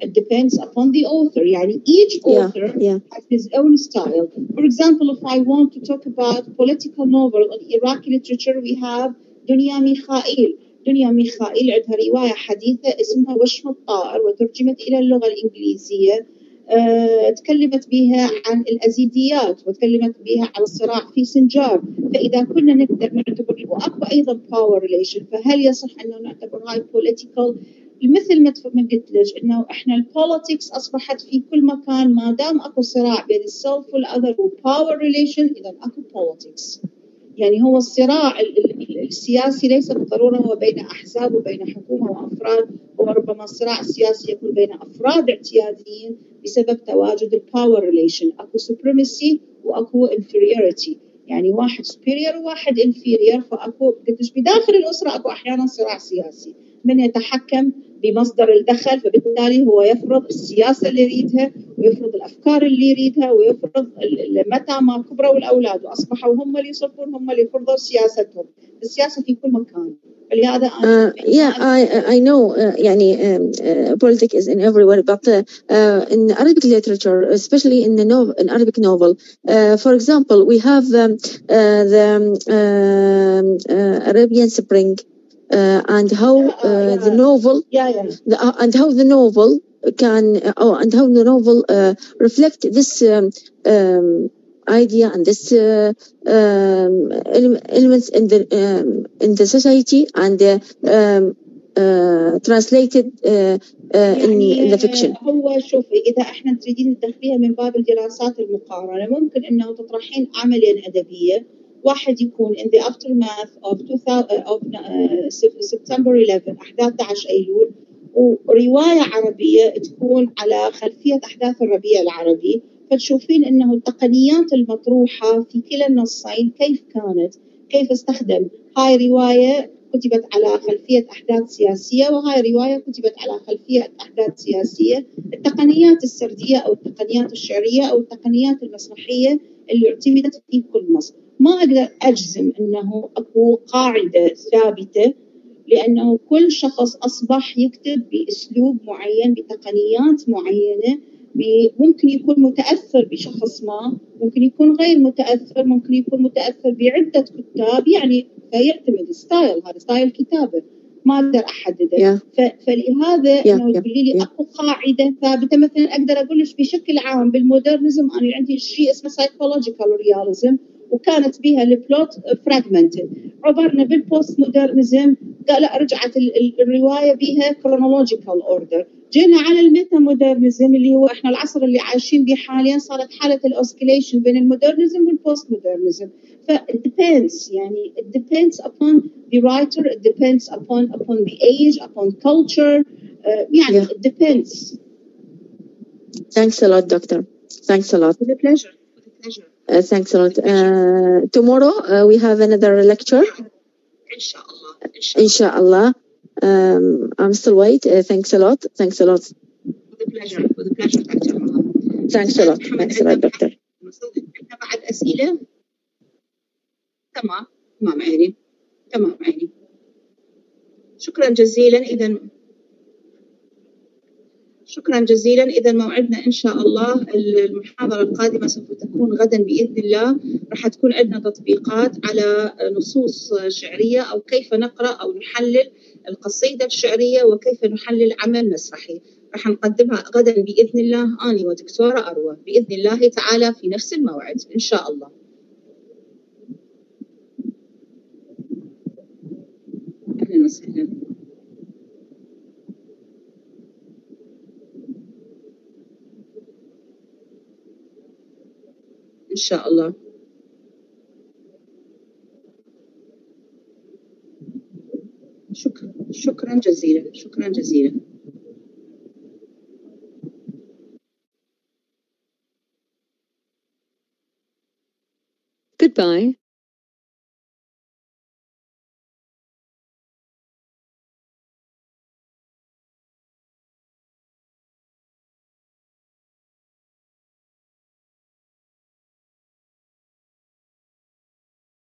It depends upon the author. يعني each Yeah, author yeah. has his own style. For example, if I want to talk about political novel in Iraqi literature, we have دنيا ميخائيل. دنيا ميخائيل عندها رواية حديثة اسمها وشم الطائر وترجمت إلى اللغة الإنجليزية. آه، تكلمت بها عن الأزيديات وتكلمت بها عن الصراع في سنجار فإذا كنا نقدر نعتبر وأكو أيضا power relation فهل يصح أنه نعتبر هاي political مثل ما قلت لك إنه إحنا البوليتكس أصبحت في كل مكان ما دام أكو صراع بين السلف والاذر وباور ريليشن اذا أكو بوليتكس يعني هو الصراع ال- ال- ال- السياسي ليس بالضروره هو بين أحزاب وبين حكومة وأفراد. هو ربما الصراع السياسي يكون بين أفراد اعتياديين بسبب تواجد الباور ريليشن أكو سوبريمسي وأكو انفيريوريتي يعني واحد superior وواحد inferior فأكو قلت بداخل الأسرة أكو أحيانا صراع سياسي. من يتحكم بمصدر الدخل فبالتالي هو يفرض السياسة اللي يريدها ويفرض الأفكار اللي يريدها ويفرض متى ما كبروا الأولاد وأصبحوا هم اللي يصرفون هم اللي يفرضوا سياستهم السياسة في كل مكان فلهذا أنا Uh, yeah, I I know. Uh, يعني um, uh, politics is in everywhere, but uh, uh, in Arabic literature, especially in the novel, in Arabic novel, uh, for example, we have um, uh, the um, uh, Arabian Spring, uh, and how uh, the novel, the, uh, and how the novel can oh and how the novel uh, reflect this um, um, idea and this uh, um, ele- elements in the um, in the society and uh, um, uh, translated uh, uh, in, in the fiction. هو شوفي اذا إحنا تريدين تدخليها من باب الدراسات المقارنه ممكن انه تطرحين عملين ادبيه واحد يكون in the aftermath of, 2000 of uh, September 11 أحداث 11 أيلول. ورواية عربية تكون على خلفية أحداث الربيع العربي. فتشوفين إنه التقنيات المطروحة في كلا النصين كيف كانت كيف استخدم. هاي رواية كتبت على خلفية أحداث سياسية وهاي رواية كتبت على خلفية أحداث سياسية. التقنيات السردية أو التقنيات الشعرية أو التقنيات المسرحية اللي اعتمدت في كل نص ما أقدر أجزم أنه أكو قاعدة ثابتة لأنه كل شخص أصبح يكتب بأسلوب معين بتقنيات معينة ممكن يكون متأثر بشخص ما ممكن يكون غير متأثر ممكن يكون متأثر بعدة كتاب يعني فيعتمد ستايل هذا ستايل كتابة ما أقدر أحدده Yeah. فلهذا Yeah, إنه yeah, تقولي لي yeah. أكو قاعدة ثابتة مثلا أقدر أقول لك بشكل عام بالمودرنزم أنا عندي شيء اسمه سايكولوجيكال رياليزم وكانت بها البلوت فراجمنتد عبرنا بالبوست مودرنزم قال لا رجعت ال- ال- الرواية بها كرونولوجيكال اوردر جينا على الميتا مودرنزم اللي هو إحنا العصر اللي عايشين به حاليا صارت حالة الاوسكيليشن بين المودرنزم والبوست مودرنزم ف depends يعني it depends upon the writer it depends upon upon the age upon culture. Uh, يعني Yeah. it depends. Thanks a lot, doctor. Thanks a lot. with a pleasure. With a pleasure. thanks a lot. Uh, tomorrow uh, we have another lecture, ان شاء الله ان شاء الله inshallah. Um, I'm still wait. Uh, thanks a lot. Thanks a lot. with a pleasure with a pleasure دكتور محمد Thanks a lot. محمد Thanks a lot, عندنا doctor. عندنا بعد اسئله تمام تمام عيني تمام عيني شكرا جزيلا اذا شكرا جزيلا. اذا موعدنا إن شاء الله. المحاضرة القادمة سوف تكون غدا بإذن الله. راح تكون عندنا تطبيقات على نصوص شعرية أو كيف نقرأ أو نحلل القصيدة الشعرية وكيف نحلل عمل مسرحي. راح نقدمها غدا بإذن الله. آني ودكتورة أروى. بإذن الله تعالى في نفس الموعد. إن شاء الله. أهلا وسهلا. ان شاء الله شكرا شكرا جزيلا شكرا جزيلا Goodbye.